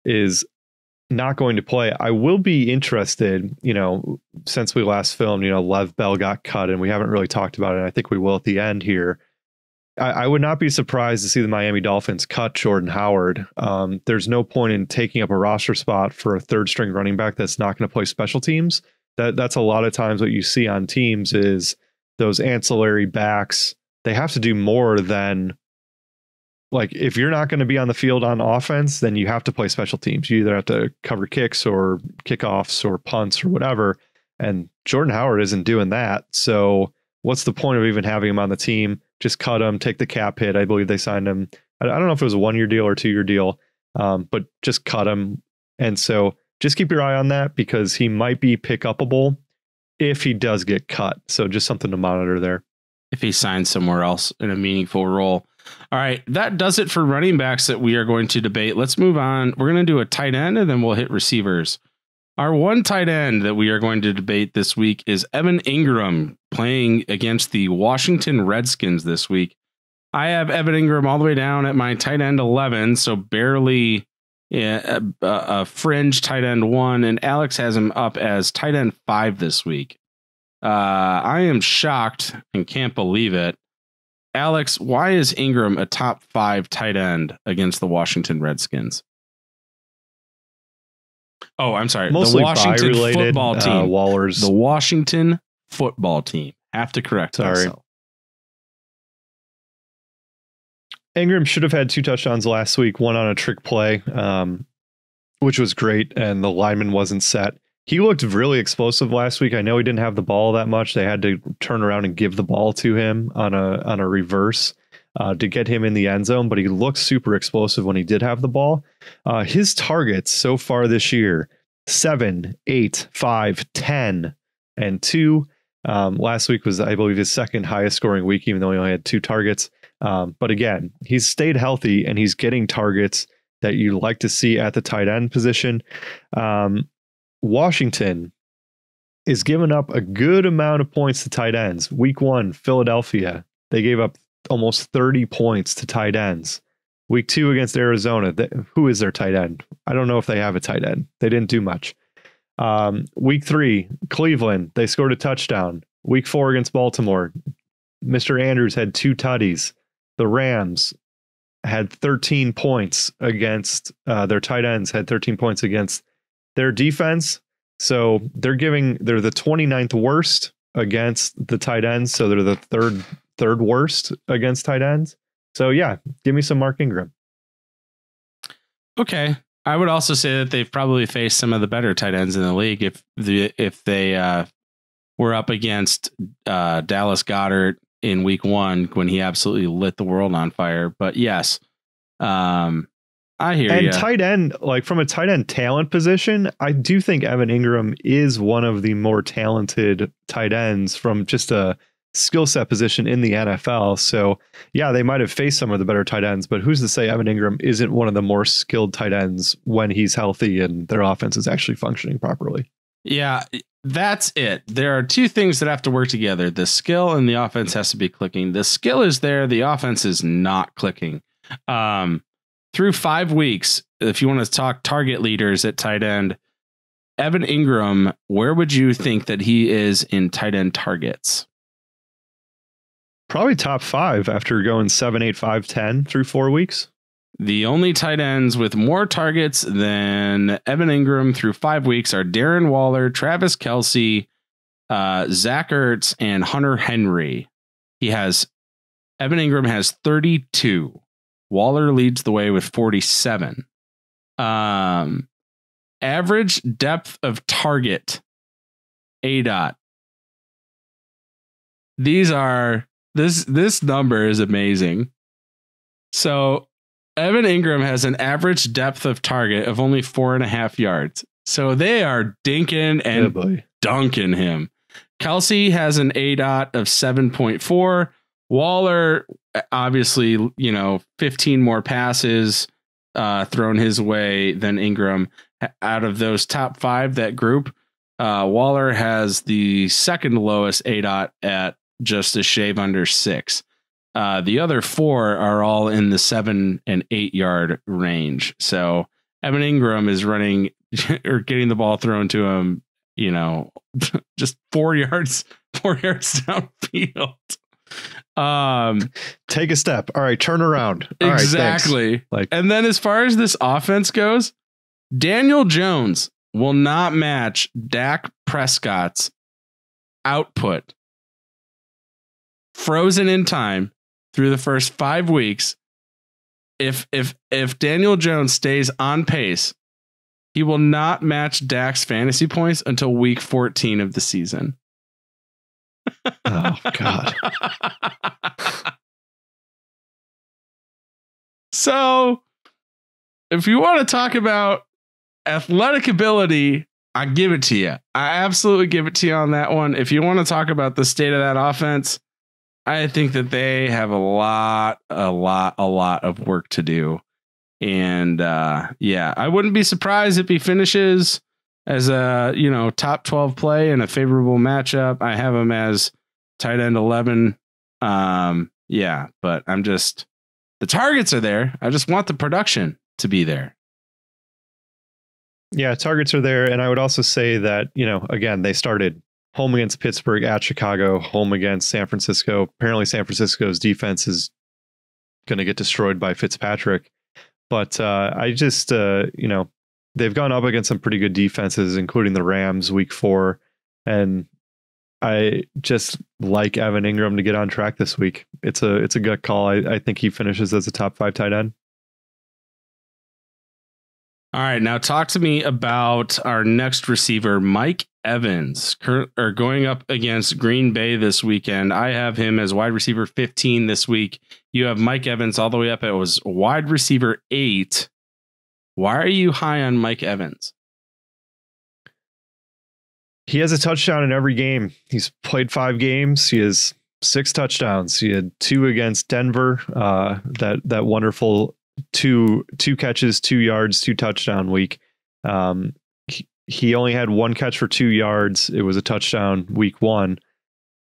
is not going to play. I will be interested. You know, since we last filmed, you know, Lev Bell got cut, and we haven't really talked about it. I think we will at the end here. I, I would not be surprised to see the Miami Dolphins cut Jordan Howard. Um, there's no point in taking up a roster spot for a third string running back that's not going to play special teams that that's a lot of times what you see on teams is those ancillary backs they have to do more than like if you're not going to be on the field on offense then you have to play special teams. You either have to cover kicks or kickoffs or punts or whatever and jordan howard isn't doing that. So what's the point of even having him on the team? Just cut him take the cap hit. I believe they signed him. I don't know if it was a one year deal or two year deal um, but just cut him. And so just keep your eye on that because he might be pick upable if he does get cut. So just something to monitor there. If he signs somewhere else in a meaningful role. All right, that does it for running backs that we are going to debate. Let's move on. We're going to do a tight end and then we'll hit receivers. Our one tight end that we are going to debate this week is Evan Engram playing against the Washington Redskins this week. I have Evan Engram all the way down at my tight end 11, so barely yeah, a, a fringe tight end one, and Alex has him up as tight end five this week. Uh, I am shocked and can't believe it. Alex, why is Engram a top five tight end against the Washington Redskins? Oh, I'm sorry. Mostly the Washington related, football uh, team. Wallers. the Washington football team. Have to correct Sorry. myself. Engram should have had two touchdowns last week, one on a trick play, um, which was great, and the lineman wasn't set. He looked really explosive last week. I know he didn't have the ball that much. They had to turn around and give the ball to him on a on a reverse uh, to get him in the end zone, but he looked super explosive when he did have the ball. Uh, his targets so far this year seven, eight, five, ten, and two. Um, last week was, I believe, his second highest scoring week, even though he only had two targets. Um, but again, he's stayed healthy and he's getting targets that you like to see at the tight end position. Um, Washington is giving up a good amount of points to tight ends. Week one, Philadelphia, they gave up almost 30 points to tight ends. Week two against Arizona, th- who is their tight end? I don't know if they have a tight end. They didn't do much. Um, week three, Cleveland, they scored a touchdown. Week four against Baltimore, Mr. Andrews had two tutties. The Rams had 13 points against uh, their tight ends, had 13 points against their defense. So they're giving, they're the 29th worst against the tight ends. So they're the third, third worst against tight ends. So yeah, give me some Mark Ingram. Okay. I would also say that they've probably faced some of the better tight ends in the league if the if they uh, were up against uh, Dallas Goedert in week one when he absolutely lit the world on fire. But yes, um, I hear And tight end, like from a tight end talent position, I do think Evan Engram is one of the more talented tight ends from just a skill set position in the NFL. So, yeah, they might have faced some of the better tight ends, but who's to say Evan Engram isn't one of the more skilled tight ends when he's healthy and their offense is actually functioning properly? Yeah, that's it. There are two things that have to work together. The skill and the offense has to be clicking. The skill is there, the offense is not clicking. Um, through five weeks, if you want to talk target leaders at tight end, Evan Engram, where would you think that he is in tight end targets? Probably top five after going seven, eight, five, ten through four weeks. The only tight ends with more targets than Evan Engram through five weeks are Darren Waller, Travis Kelce, uh, Zach Ertz, and Hunter Henry. He has Evan Engram has 32. Waller leads the way with 47. Um, average depth of target, A dot. These are this this number is amazing. So Evan Engram has an average depth of target of only four and a half yards. So they are dinking and boy. dunking him. Kelce has an A dot of 7.4. Waller, obviously, you know, 15 more passes uh, thrown his way than Engram. Out of those top five, that group, uh, Waller has the second lowest A dot at just a shave under six. Uh, the other four are all in the seven and eight yard range. So Evan Engram is running or getting the ball thrown to him, you know, just four yards, four yards downfield. Um, Take a step. All right, turn around. All right, exactly. Like- and then as far as this offense goes, Daniel Jones will not match Dak Prescott's output frozen in time through the first five weeks. If if if Daniel Jones stays on pace, he will not match Dak's fantasy points until week 14 of the season. Oh God. so, if you want to talk about athletic ability, I give it to you. I absolutely give it to you on that one. If you want to talk about the state of that offense, I think that they have a lot, a lot, a lot of work to do. And uh, yeah, I wouldn't be surprised if he finishes as a you know top 12 play in a favorable matchup. I have him as tight end 11. Um, yeah, but I'm just the targets are there. I just want the production to be there. Yeah, targets are there. And I would also say that, you know, again, they started home against Pittsburgh, at Chicago, home against San Francisco. Apparently, San Francisco's defense is going to get destroyed by Fitzpatrick. But uh, I just, uh, you know, they've gone up against some pretty good defenses, including the Rams week four. And I just like Evan Engram to get on track this week. It's a it's a gut call. I, I think he finishes as a top five tight end. All right, now talk to me about our next receiver, Mike Evans, or going up against Green Bay this weekend. I have him as wide receiver 15 this week. You have Mike Evans all the way up. It was wide receiver eight. Why are you high on Mike Evans? He has a touchdown in every game. He's played five games. He has six touchdowns. He had two against Denver. Uh, that that wonderful two two catches, two yards, two touchdown week. Um, he, only had one catch for two yards. It was a touchdown week one.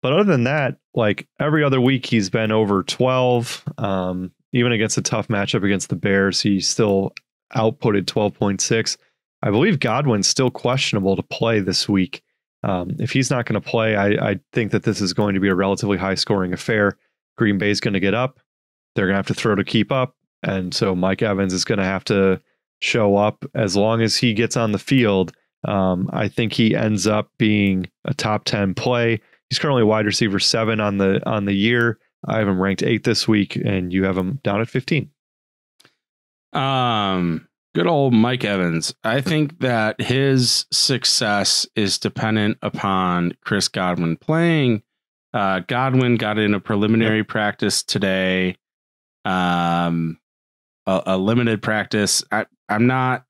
But other than that, like every other week, he's been over 12. Um, even against a tough matchup against the Bears, he still outputted 12.6. I believe Godwin's still questionable to play this week. Um, if he's not going to play, I, I think that this is going to be a relatively high scoring affair. Green Bay's going to get up. They're going to have to throw to keep up. And so Mike Evans is going to have to show up as long as he gets on the field. Um, I think he ends up being a top 10 play. He's currently wide receiver seven on the on the year. I have him ranked eight this week, and you have him down at 15. Um, good old Mike Evans. I think that his success is dependent upon Chris Godwin playing. Uh, Godwin got in a preliminary yep. practice today. Um, a, a limited practice. I, I'm not.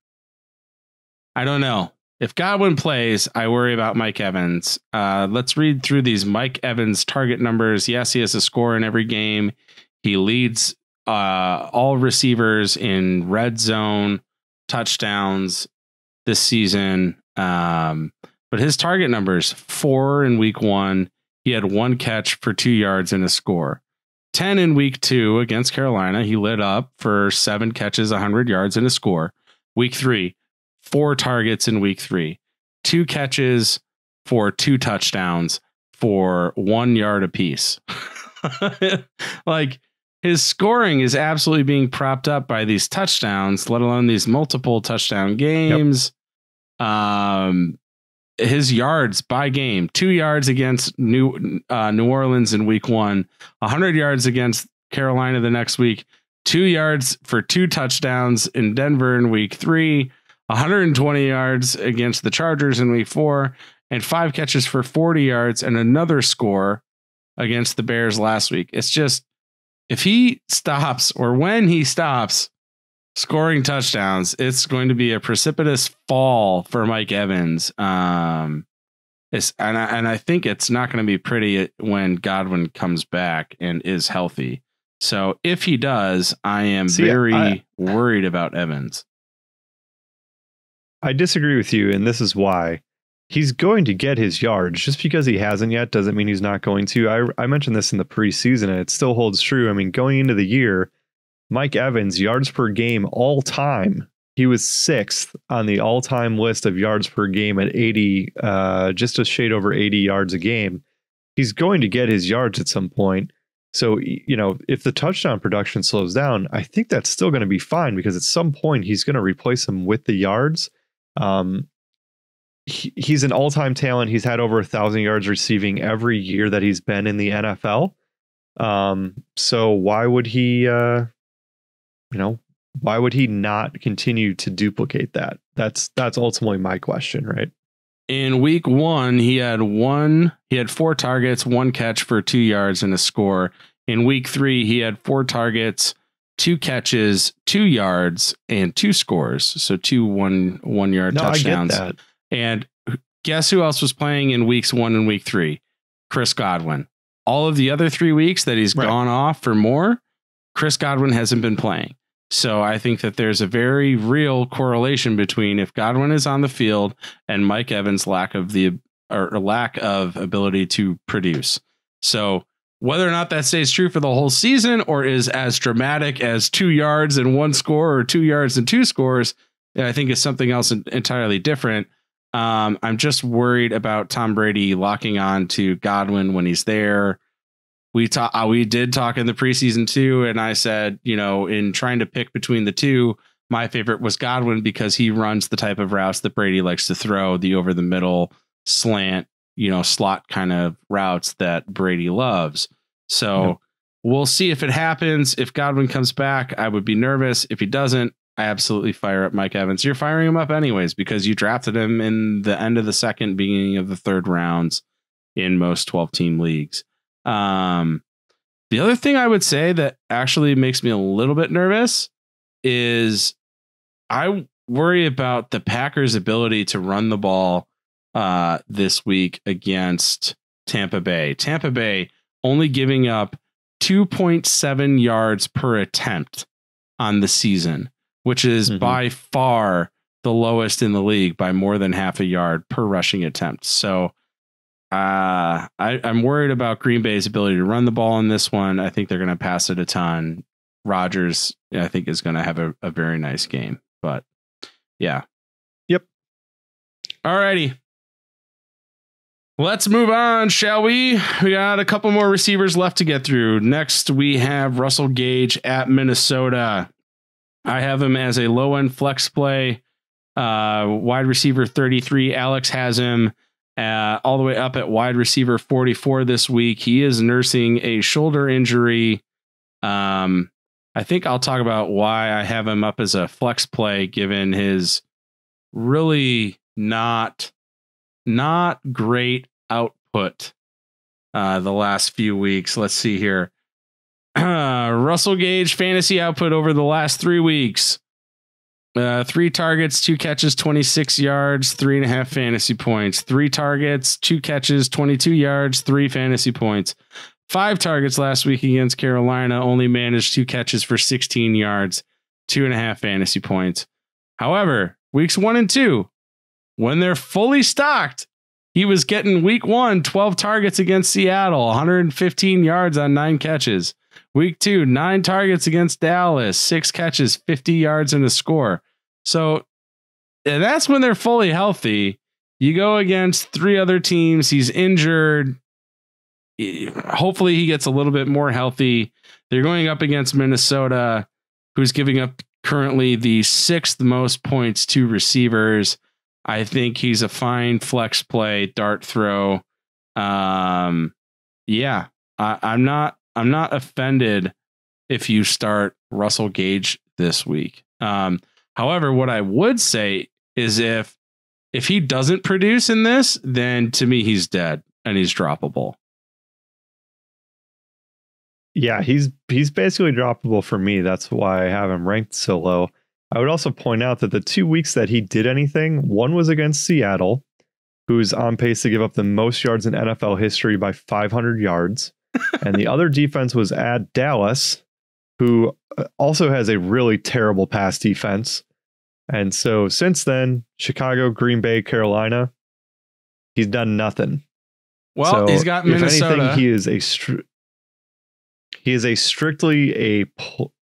I don't know. If Godwin plays, I worry about Mike Evans. Uh, let's read through these Mike Evans target numbers. Yes, he has a score in every game. He leads uh, all receivers in red zone touchdowns this season. Um, but his target numbers four in week one. He had one catch for two yards and a score. 10 in week two against Carolina. He lit up for seven catches, 100 yards, and a score. Week three, four targets in week three, two catches for two touchdowns for one yard apiece. like his scoring is absolutely being propped up by these touchdowns, let alone these multiple touchdown games. Yep. Um, his yards by game two yards against new uh, new orleans in week one 100 yards against carolina the next week two yards for two touchdowns in denver in week three 120 yards against the chargers in week four and five catches for 40 yards and another score against the bears last week it's just if he stops or when he stops scoring touchdowns, it's going to be a precipitous fall for Mike Evans. Um, it's, and I, and I think it's not going to be pretty when Godwin comes back and is healthy. So if he does, I am See, very I, worried about Evans. I disagree with you, and this is why. He's going to get his yards. Just because he hasn't yet doesn't mean he's not going to. I, I mentioned this in the preseason, and it still holds true. I mean, going into the year, Mike Evans, yards per game all time. He was sixth on the all time list of yards per game at 80, uh, just a shade over 80 yards a game. He's going to get his yards at some point. So, you know, if the touchdown production slows down, I think that's still going to be fine because at some point he's going to replace him with the yards. Um, he, he's an all time talent. He's had over a thousand yards receiving every year that he's been in the NFL. Um, so why would he, uh, you know, why would he not continue to duplicate that? That's that's ultimately my question, right? In week one, he had one, he had four targets, one catch for two yards and a score. In week three, he had four targets, two catches, two yards, and two scores. So two one one yard no, touchdowns. And guess who else was playing in weeks one and week three? Chris Godwin. all of the other three weeks that he's Right. gone off for more, Chris Godwin hasn't been playing. So I think that there's a very real correlation between if Godwin is on the field and Mike Evans' lack of the or lack of ability to produce. So whether or not that stays true for the whole season or is as dramatic as two yards and one score or two yards and two scores, I think is something else entirely different. Um, I'm just worried about Tom Brady locking on to Godwin when he's there. We talk, uh, we did talk in the preseason too, and I said, you know, in trying to pick between the two, my favorite was Godwin because he runs the type of routes that Brady likes to throw, the over the middle slant, you know, slot kind of routes that Brady loves. So we'll see if it happens. If Godwin comes back, I would be nervous. If he doesn't, I absolutely fire up Mike Evans. You're firing him up anyways because you drafted him in the end of the second, beginning of the third rounds in most 12 team leagues. Um, the other thing I would say that actually makes me a little bit nervous is I worry about the Packers' ability to run the ball uh, this week against Tampa Bay. Tampa Bay only giving up 2.7 yards per attempt on the season, which is Mhm. by far the lowest in the league by more than half a yard per rushing attempt. So uh, I, I'm worried about Green Bay's ability to run the ball in this one. I think they're going to pass it a ton. Rodgers, I think, is going to have a, a very nice game. But yeah. Yep. All righty. Let's move on, shall we? We got a couple more receivers left to get through. Next, we have Russell Gage at Minnesota. I have him as a low end flex play, uh, wide receiver 33. Alex has him uh, all the way up at wide receiver 44 this week. He is nursing a shoulder injury. Um, I think I'll talk about why I have him up as a flex play, given his really not not great output uh, the last few weeks. Let's see here. Russell Gage fantasy output over the last three weeks. Uh, three targets, two catches, 26 yards, three and a half fantasy points. Three targets, two catches, 22 yards, three fantasy points. Five targets last week against Carolina, only managed two catches for 16 yards, two and a half fantasy points. However, weeks one and two, when they're fully stocked, he was getting week one 12 targets against Seattle, 115 yards on nine catches. Week two, nine targets against Dallas, six catches, 50 yards and a score. So that's when they're fully healthy. You go against three other teams. He's injured. Hopefully, he gets a little bit more healthy. They're going up against Minnesota, who's giving up currently the sixth most points to receivers. I think he's a fine flex play, dart throw. Um, yeah, I, I'm not. I'm not offended if you start Russell Gage this week. Um, however, what I would say is if if he doesn't produce in this, then to me he's dead and he's droppable. Yeah, he's he's basically droppable for me. That's why I have him ranked so low. I would also point out that the two weeks that he did anything, one was against Seattle, who's on pace to give up the most yards in NFL history by 500 yards, and the other defense was at Dallas, who uh, also has a really terrible pass defense. And so since then, Chicago, Green Bay, Carolina, he's done nothing. Well, So, he's got Minnesota. if anything, he is a str- he is a strictly a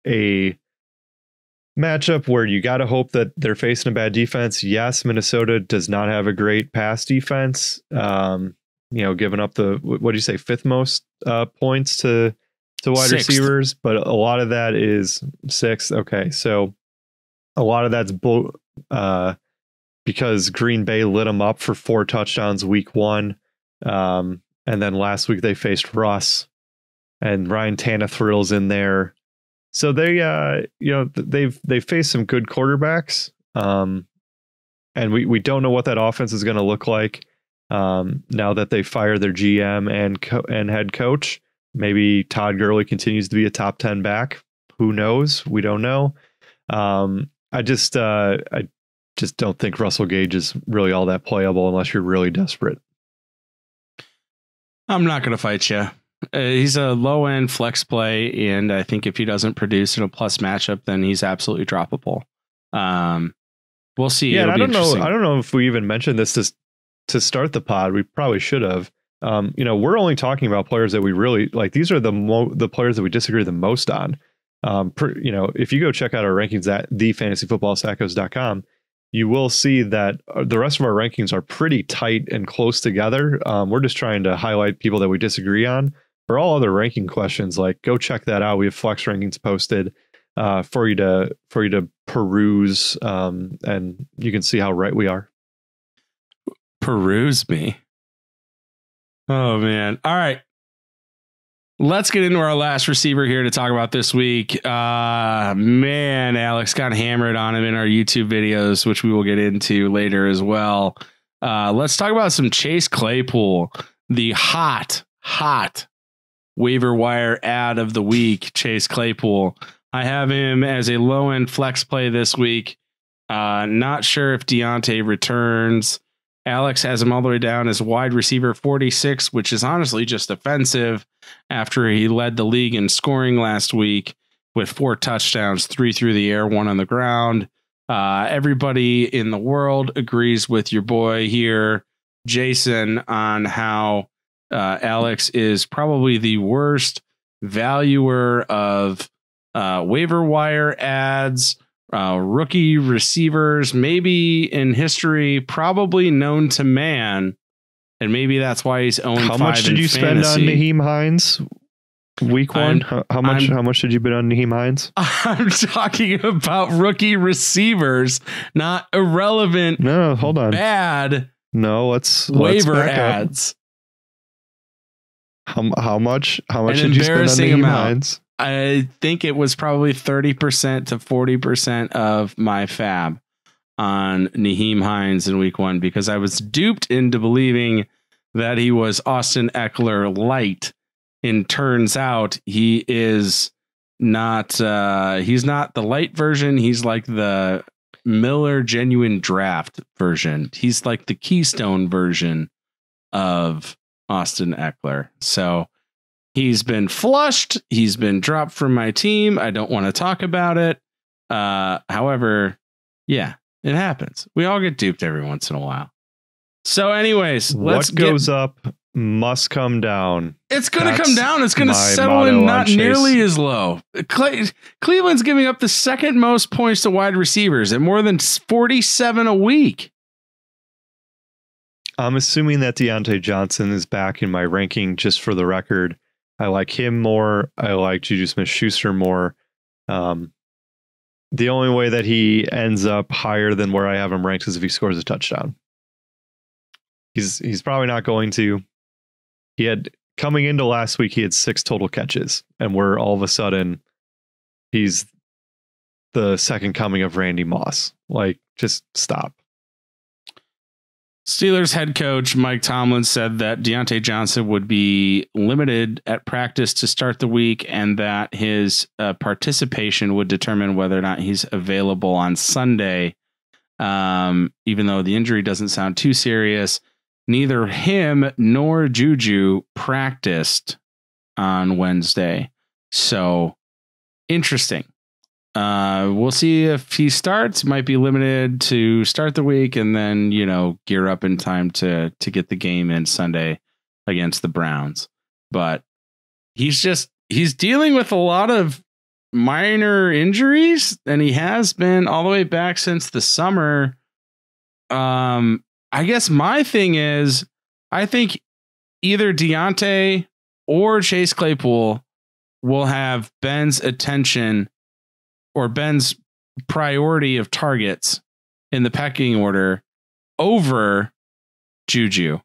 a matchup where you got to hope that they're facing a bad defense. Yes, Minnesota does not have a great pass defense. Um, you know, giving up the what do you say fifth most uh, points to to wide Sixth. receivers, but a lot of that is sixth. Okay, so a lot of that's bull. Uh, because Green Bay lit them up for four touchdowns week one. Um, and then last week they faced Russ and Ryan Tannehill's in there. So they, uh, you know, they've they've faced some good quarterbacks, um, and we we don't know what that offense is going to look like um, now that they fire their GM and co- and head coach. Maybe Todd Gurley continues to be a top ten back. Who knows? We don't know. Um, I just uh, I just don't think Russell Gage is really all that playable unless you're really desperate. I'm not going to fight you. Uh, he's a low end flex play, and I think if he doesn't produce in a plus matchup, then he's absolutely droppable. Um, we'll see. Yeah, I don't know. I don't know if we even mentioned this to to start the pod. We probably should have. Um, you know, we're only talking about players that we really like. These are the mo- the players that we disagree the most on. Um, per, you know, if you go check out our rankings at thefantasyfootballsackos.com, you will see that uh, the rest of our rankings are pretty tight and close together. Um, we're just trying to highlight people that we disagree on. For all other ranking questions, like go check that out. We have flex rankings posted uh, for you to for you to peruse, um, and you can see how right we are. peruse me. Oh man. All right. Let's get into our last receiver here to talk about this week. Uh man, Alex got hammered on him in our YouTube videos, which we will get into later as well. Uh let's talk about some Chase Claypool, the hot, hot waiver wire ad of the week, Chase Claypool. I have him as a low end flex play this week. Uh not sure if Diontae returns. Alex has him all the way down as wide receiver 46, which is honestly just offensive after he led the league in scoring last week with four touchdowns, three through the air, one on the ground. Uh, everybody in the world agrees with your boy here, Jason, on how uh, Alex is probably the worst valuer of uh, waiver wire ads uh, rookie receivers, maybe in history, probably known to man, and maybe that's why he's owned. How much did you spend on Nyheim Hines week one? I'm- how, much? I'm- how much did you bet on Nyheim Hines? I'm talking about rookie receivers, not irrelevant, No, hold on. bad No, let's, let's waiver back up. How, how much? How much An did you spend on amount. Hines? I think it was probably 30% to 40% of my fab on Nyheim Hines in week one because I was duped into believing that he was Austin Ekeler light. And turns out he is not uh he's not the light version, he's like the Miller genuine draft version. He's like the keystone version of Austin Ekeler. So He's been flushed. He's been dropped from my team. I don't want to talk about it. Uh, however, yeah, it happens. We all get duped every once in a while. So, anyways, let's what get- goes up must come down. It's going to come down. It's going to settle in not nearly as low. Cle- Cleveland's giving up the second most points to wide receivers at more than 47 a week. I'm assuming that Diontae Johnson is back in my ranking. Just for the record, I like him more. I like Juju Smith-Schuster more. Um, the only way that he ends up higher than where I have him ranked is if he scores a touchdown. He's he's probably not going to. He had coming into last week, he had six total catches, and we're all of a sudden he's the second coming of Randy Moss. Like, just stop. Steelers head coach Mike Tomlin said that Diontae Johnson would be limited at practice to start the week and that his uh, participation would determine whether or not he's available on Sunday. Um, even though the injury doesn't sound too serious, neither him nor Juju practiced on Wednesday. So interesting. Uh, we'll see if he starts. Might be limited to start the week, and then you know gear up in time to to get the game in Sunday against the Browns. But he's just he's dealing with a lot of minor injuries, and he has been all the way back since the summer. Um, I guess my thing is, I think either Diontae or Chase Claypool will have Ben's attention or Ben's priority of targets in the pecking order over Juju.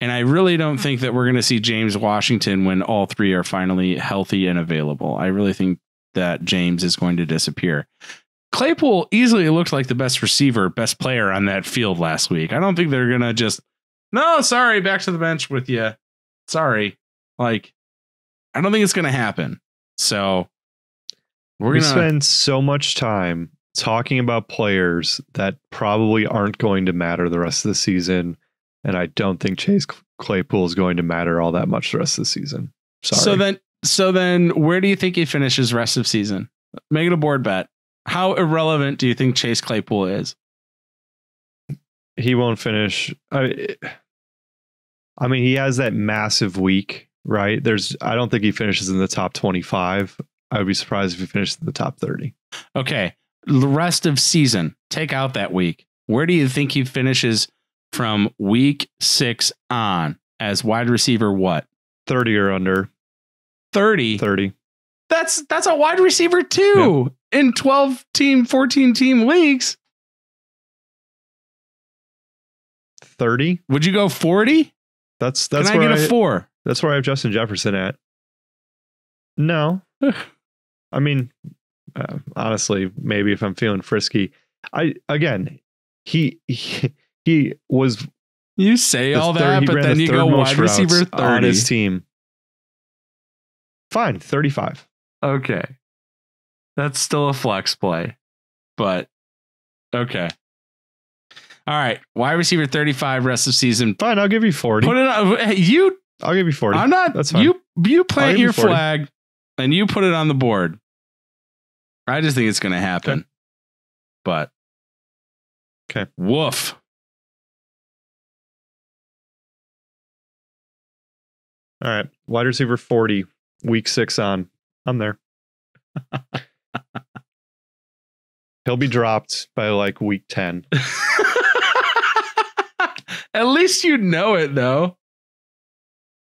And I really don't hmm. think that we're going to see James Washington when all three are finally healthy and available. I really think that James is going to disappear. Claypool easily looked like the best receiver, best player on that field last week. I don't think they're going to just, no, sorry, back to the bench with you. Sorry. Like, I don't think it's going to happen. So we're we going to spend so much time talking about players that probably aren't going to matter the rest of the season. And I don't think Chase Claypool is going to matter all that much the rest of the season. Sorry. So then, so then, where do you think he finishes rest of season? Make it a board bet. How irrelevant do you think Chase Claypool is? he won't finish. I, I mean, he has that massive week, right? There's, I don't think he finishes in the top 25. I would be surprised if he finished in the top 30. Okay, the rest of season, take out that week. Where do you think he finishes from week six on as wide receiver? What 30 or under, thirty? 30. That's that's a wide receiver too in twelve team, fourteen team leagues. 30. Would you go forty? That's, that's Can I where get a I, four? that's where I have Justin Jefferson at. No. I mean, uh, honestly, maybe if I'm feeling frisky, I, again, he, he, he was You say the all third- that, but then the you go wide receiver on his team. Fine, 35. Okay. That's still a flex play. But okay. All right. Wide receiver 35 rest of season. Fine, I'll give you 40. Put it on you I'll give you 40. I'm not That's fine. you you plant you your 40. flag and you put it on the board. I just think it's gonna happen. Okay. But Okay. Woof. All right. Wide receiver 40, week six on. I'm there. He'll be dropped by like week 10. At least you know it though.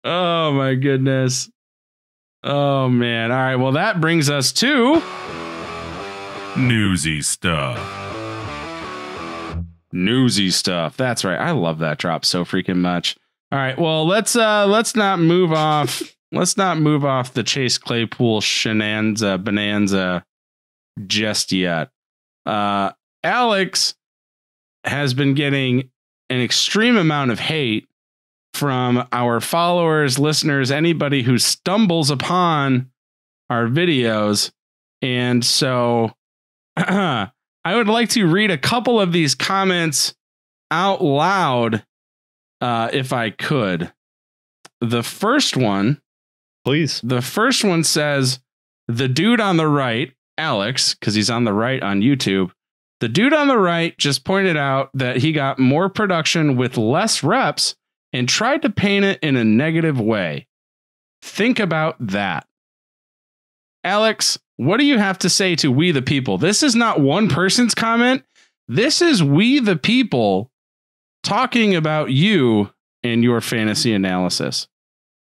Oh my goodness. Oh man. All right. Well, that brings us to Newsy stuff. newsy stuff. That's right. I love that drop so freaking much. All right. Well, let's uh let's not move off. let's not move off the Chase Claypool shenanza bonanza just yet. Uh Alex has been getting an extreme amount of hate from our followers, listeners, anybody who stumbles upon our videos. And so I would like to read a couple of these comments out loud uh, if I could. The first one, Please. the first one says, the dude on the right, Alex, because he's on the right on YouTube, the dude on the right just pointed out that he got more production with less reps and tried to paint it in a negative way. Think about that. Alex, what do you have to say to we the people? This is not one person's comment. This is we the people talking about you and your fantasy analysis.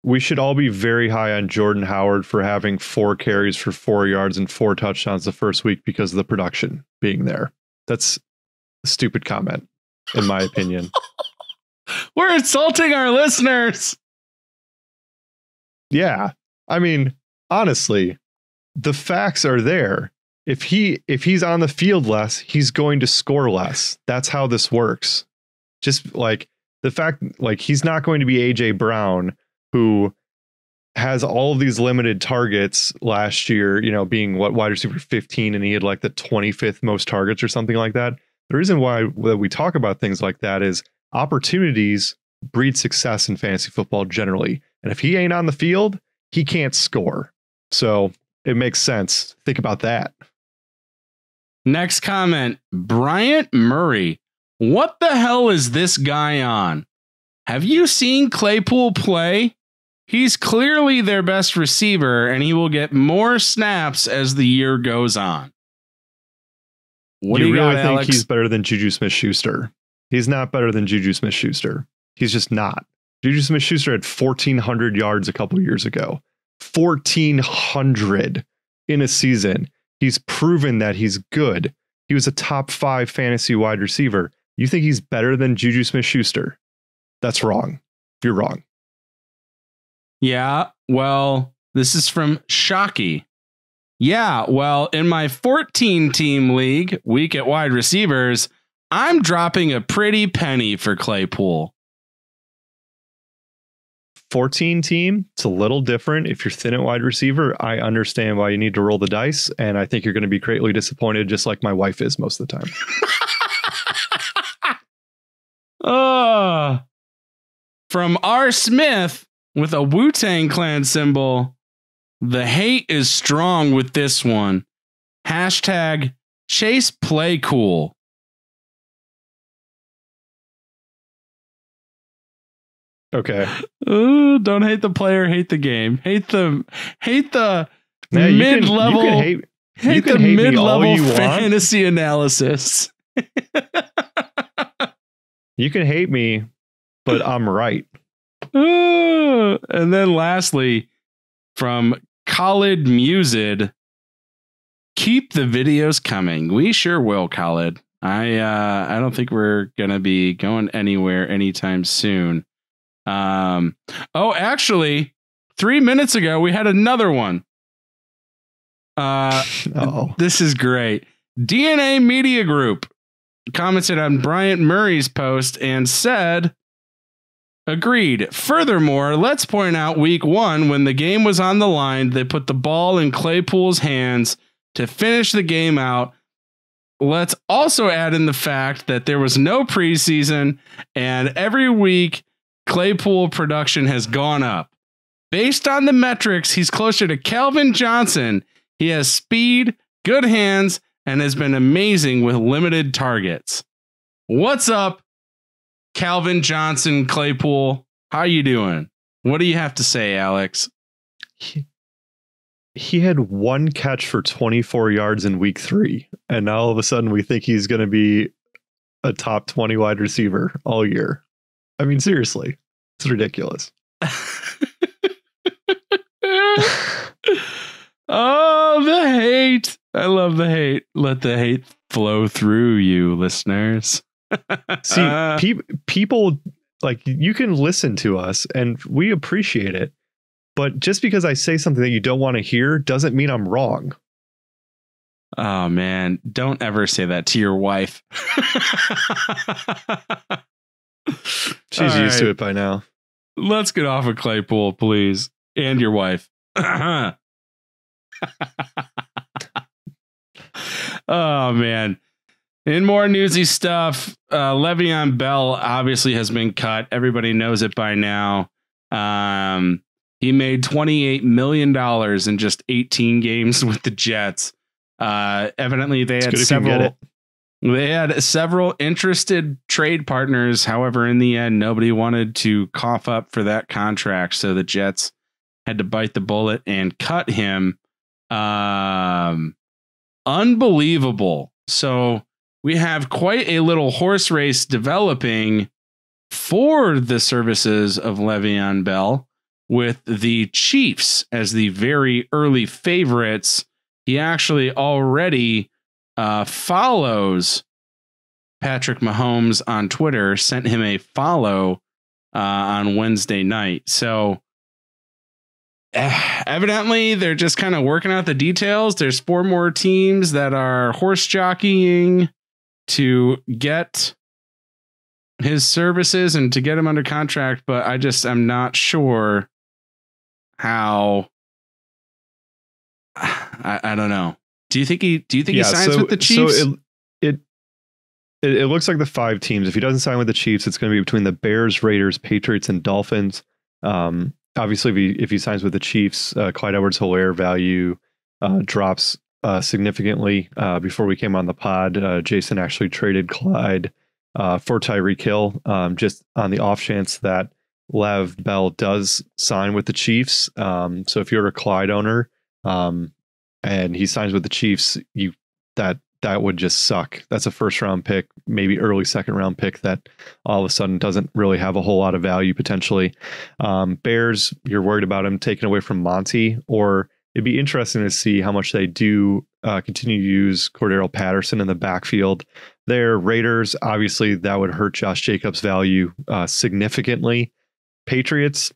We should all be very high on Jordan Howard for having four carries for four yards and four touchdowns the first week because of the production being there. That's a stupid comment, in my opinion. We're insulting our listeners. Yeah. I mean, honestly, the facts are there. If he if he's on the field less, he's going to score less. That's how this works. Just like the fact like he's not going to be AJ Brown who has all of these limited targets last year, you know, being what wide receiver 15 and he had like the 25th most targets or something like that. The reason why that we talk about things like that is opportunities breed success in fantasy football generally. And if he ain't on the field, he can't score. So it makes sense. Think about that. Next comment Bryant Murray. What the hell is this guy on? Have you seen Claypool play? He's clearly their best receiver, and he will get more snaps as the year goes on. What you do you really got, think Alex? he's better than Juju Smith Schuster? He's not better than Juju Smith Schuster. He's just not. Juju Smith Schuster had 1,400 yards a couple years ago. 1,400 in a season. He's proven that he's good. He was a top five fantasy wide receiver. You think he's better than Juju Smith Schuster? That's wrong. You're wrong. Yeah, well, this is from Shocky. Yeah, well, in my 14 team league, week at wide receivers, I'm dropping a pretty penny for Claypool. 14 team, it's a little different. If you're thin at wide receiver, I understand why you need to roll the dice. And I think you're going to be greatly disappointed, just like my wife is most of the time. Uh, from R. Smith, with a Wu Tang Clan symbol. The hate is strong with this one. Hashtag Chase Play Cool. Okay. Ooh, don't hate the player, hate the game. Hate the hate the mid level You can hate, hate you the hate mid level you want. fantasy analysis. you can hate me, but I'm right. Ooh. and then lastly, from Khalid Musid, keep the videos coming. We sure will, Khalid. I uh I don't think we're gonna be going anywhere anytime soon. Um oh actually three minutes ago we had another one. Uh Oh, this is great. DNA Media Group commented on Bryant Murray's post and said, Agreed. Furthermore, let's point out week one, when the game was on the line, they put the ball in Claypool's hands to finish the game out. Let's also add in the fact that there was no preseason, and every week, Claypool production has gone up. Based on the metrics, he's closer to Calvin Johnson. He has speed, good hands, and has been amazing with limited targets. What's up, Calvin Johnson Claypool? How you doing? What do you have to say, Alex? he, he had one catch for 24 yards in week three, and now all of a sudden we think he's going to be a top 20 wide receiver all year. I mean, seriously, it's ridiculous. oh, the hate. I love the hate. Let the hate flow through you, listeners. See, pe- people like you can listen to us and we appreciate it. But just because I say something that you don't want to hear doesn't mean I'm wrong. oh, man. Don't ever say that to your wife. She's All used to it by now. Let's get off of Claypool, please. And your wife. oh, man. In more newsy stuff, uh, Le'Veon Bell obviously has been cut. Everybody knows it by now. Um, he made $28 million in just 18 games with the Jets. Uh, evidently, they It's had good if you can get several. They had several interested trade partners. However, in the end, nobody wanted to cough up for that contract. So the Jets had to bite the bullet and cut him. Um, unbelievable. So we have quite a little horse race developing for the services of Le'Veon Bell with the Chiefs as the very early favorites. He actually already uh, follows Patrick Mahomes on Twitter, sent him a follow uh, on Wednesday night. So eh, evidently, they're just kind of working out the details. There's four more teams that are horse jockeying to get his services and to get him under contract, but I just am not sure how. I, I don't know. Do you think he? Do you think he signs with the Chiefs? So it, it it looks like the five teams. If he doesn't sign with the Chiefs, it's going to be between the Bears, Raiders, Patriots, and Dolphins. Um, obviously, if he if he signs with the Chiefs, uh, Clyde Edwards-Helaire value uh, drops uh, significantly. Uh, before we came on the pod, uh, Jason actually traded Clyde uh, for Tyreek Hill, um, just on the off chance that Lev Bell does sign with the Chiefs. Um, so if you're a Clyde owner, um, and he signs with the Chiefs, you that that would just suck. That's a first round pick, maybe early second round pick that all of a sudden doesn't really have a whole lot of value potentially. Um, Bears, you're worried about him taken away from Monty, or it'd be interesting to see how much they do uh, continue to use Cordarrelle Patterson in the backfield. Their Raiders, obviously, that would hurt Josh Jacobs' value uh, significantly. Patriots,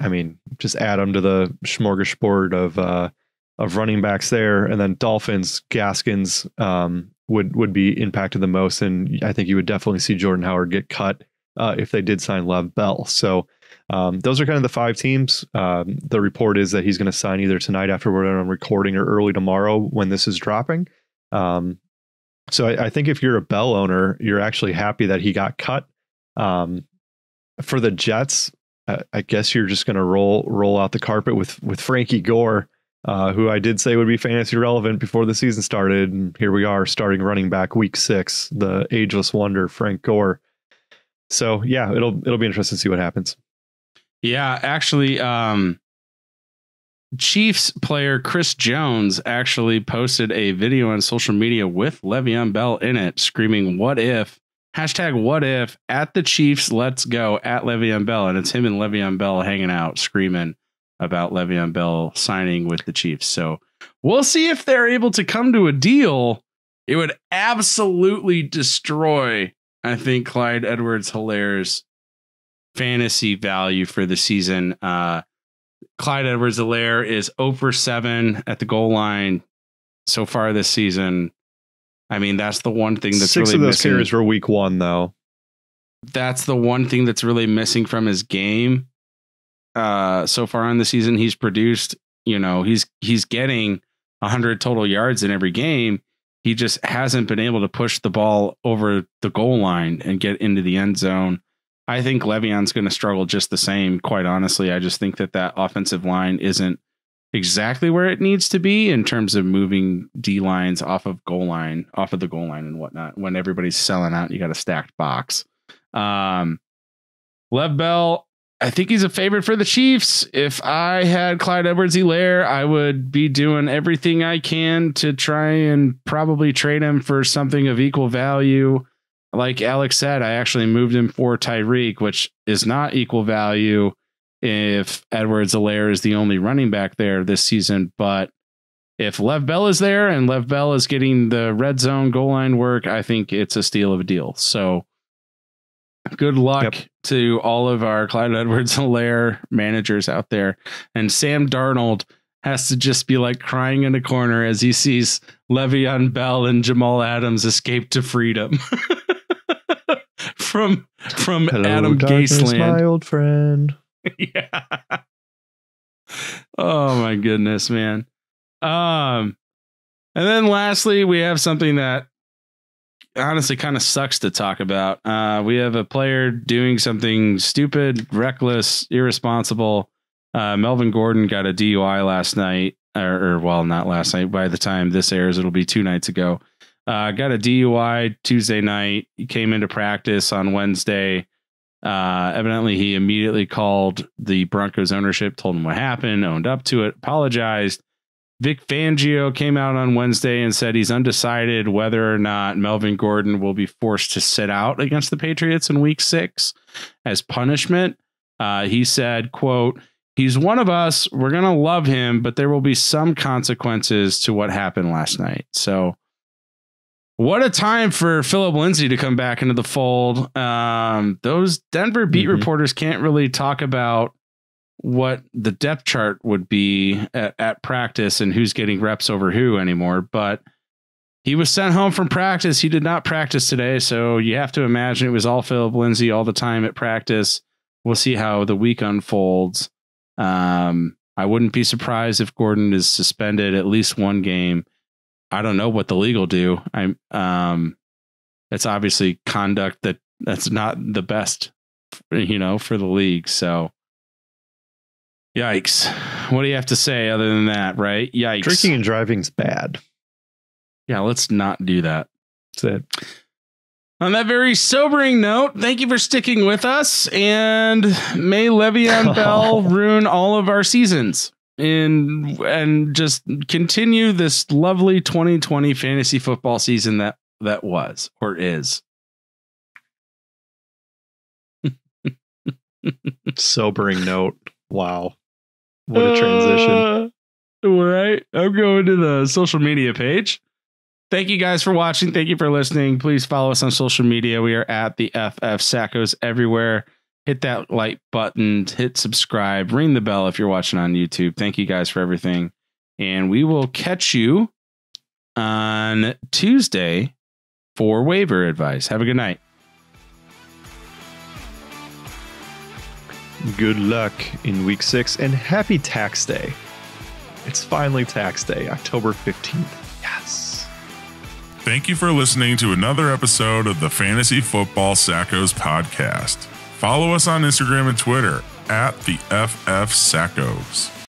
I mean, just add them to the smorgasbord of uh, of running backs there, and then Dolphins, Gaskins um, would would be impacted the most, and I think you would definitely see Jordan Howard get cut uh, if they did sign Lev Bell. So um, those are kind of the five teams. Um, the report is that he's going to sign either tonight after we're done recording or early tomorrow when this is dropping. Um, so I, I think if you're a Bell owner, you're actually happy that he got cut. Um, for the Jets, uh, I guess you're just going to roll roll out the carpet with with Frankie Gore, uh, who I did say would be fantasy relevant before the season started, and here we are starting running back week six, the ageless wonder Frank Gore. So yeah, it'll it'll be interesting to see what happens. Yeah, actually, um, Chiefs player Chris Jones actually posted a video on social media with Le'Veon Bell in it, screaming "What if?" hashtag What if at the Chiefs. Let's go at Le'Veon Bell, and it's him and Le'Veon Bell hanging out, screaming about Le'Veon Bell signing with the Chiefs. So we'll see if they're able to come to a deal. It would absolutely destroy, I think, Clyde Edwards Helaire's fantasy value for the season. Uh, Clyde Edwards Helaire is 0 for 7 at the goal line so far this season. I mean, that's the one thing that's Six really of those missing. carries were week one, though. That's the one thing that's really missing from his game. Uh, so far in the season, he's produced. You know, he's he's getting 100 total yards in every game. He just hasn't been able to push the ball over the goal line and get into the end zone. I think Le'Veon's going to struggle just the same. Quite honestly, I just think that that offensive line isn't exactly where it needs to be in terms of moving D lines off of goal line, off of the goal line and whatnot. When everybody's selling out, you got a stacked box. Um, Lev Bell, I think he's a favorite for the Chiefs. If I had Clyde Edwards Helaire, I would be doing everything I can to try and probably trade him for something of equal value. Like Alex said, I actually moved him for Tyreek, which is not equal value if Edwards Helaire is the only running back there this season. But if Lev Bell is there and Lev Bell is getting the red zone goal line work, I think it's a steal of a deal. So good luck Yep. to all of our Clyde Edwards Helaire managers out there. And Sam Darnold has to just be like crying in a corner as he sees Le'Veon Bell and Jamal Adams escape to freedom from from Hello, Adam darkness, Gaseland. my old friend. yeah. Oh my goodness, man. Um, and then lastly, we have something that honestly kind of sucks to talk about. Uh, we have a player doing something stupid, reckless, irresponsible. Uh, Melvin Gordon got a DUI last night, or, or well, not last night. By the time this airs, it'll be two nights ago. Uh, got a DUI Tuesday night. He came into practice on Wednesday. Uh, evidently, he immediately called the Broncos ownership, told them what happened, owned up to it, apologized. Vic Fangio came out on Wednesday and said he's undecided whether or not Melvin Gordon will be forced to sit out against the Patriots in Week Six as punishment. Uh, he said, "quote He's one of us. We're gonna love him, but there will be some consequences to what happened last night." So what a time for Phillip Lindsay to come back into the fold. Um, those Denver beat Mhm. reporters can't really talk about what the depth chart would be at, at practice and who's getting reps over who anymore. But he was sent home from practice. He did not practice today. So you have to imagine it was all Phillip Lindsay all the time at practice. We'll see how the week unfolds. Um, I wouldn't be surprised if Gordon is suspended at least one game. I don't know what the league will do. I'm um it's obviously conduct that that's not the best you know for the league. So yikes. What do you have to say other than that, right? Yikes. Drinking and driving's bad. Yeah, let's not do that. That's it. On that very sobering note, thank you for sticking with us and may Le'Veon Bell ruin all of our seasons and and just continue this lovely 2020 fantasy football season that that was or is. Sobering note. Wow. What a transition. Uh, right. I'm going to the social media page. Thank you guys for watching. Thank you for listening. Please follow us on social media. We are at the FF Sackos everywhere. Hit that like button, hit subscribe, ring the bell if you're watching on YouTube. Thank you guys for everything. And we will catch you on Tuesday for waiver advice. Have a good night. Good luck in week six and happy tax day. It's finally tax day, October 15th. Yes. Thank you for listening to another episode of the Fantasy Football Sackos podcast. Follow us on Instagram and Twitter at the FF Sackos.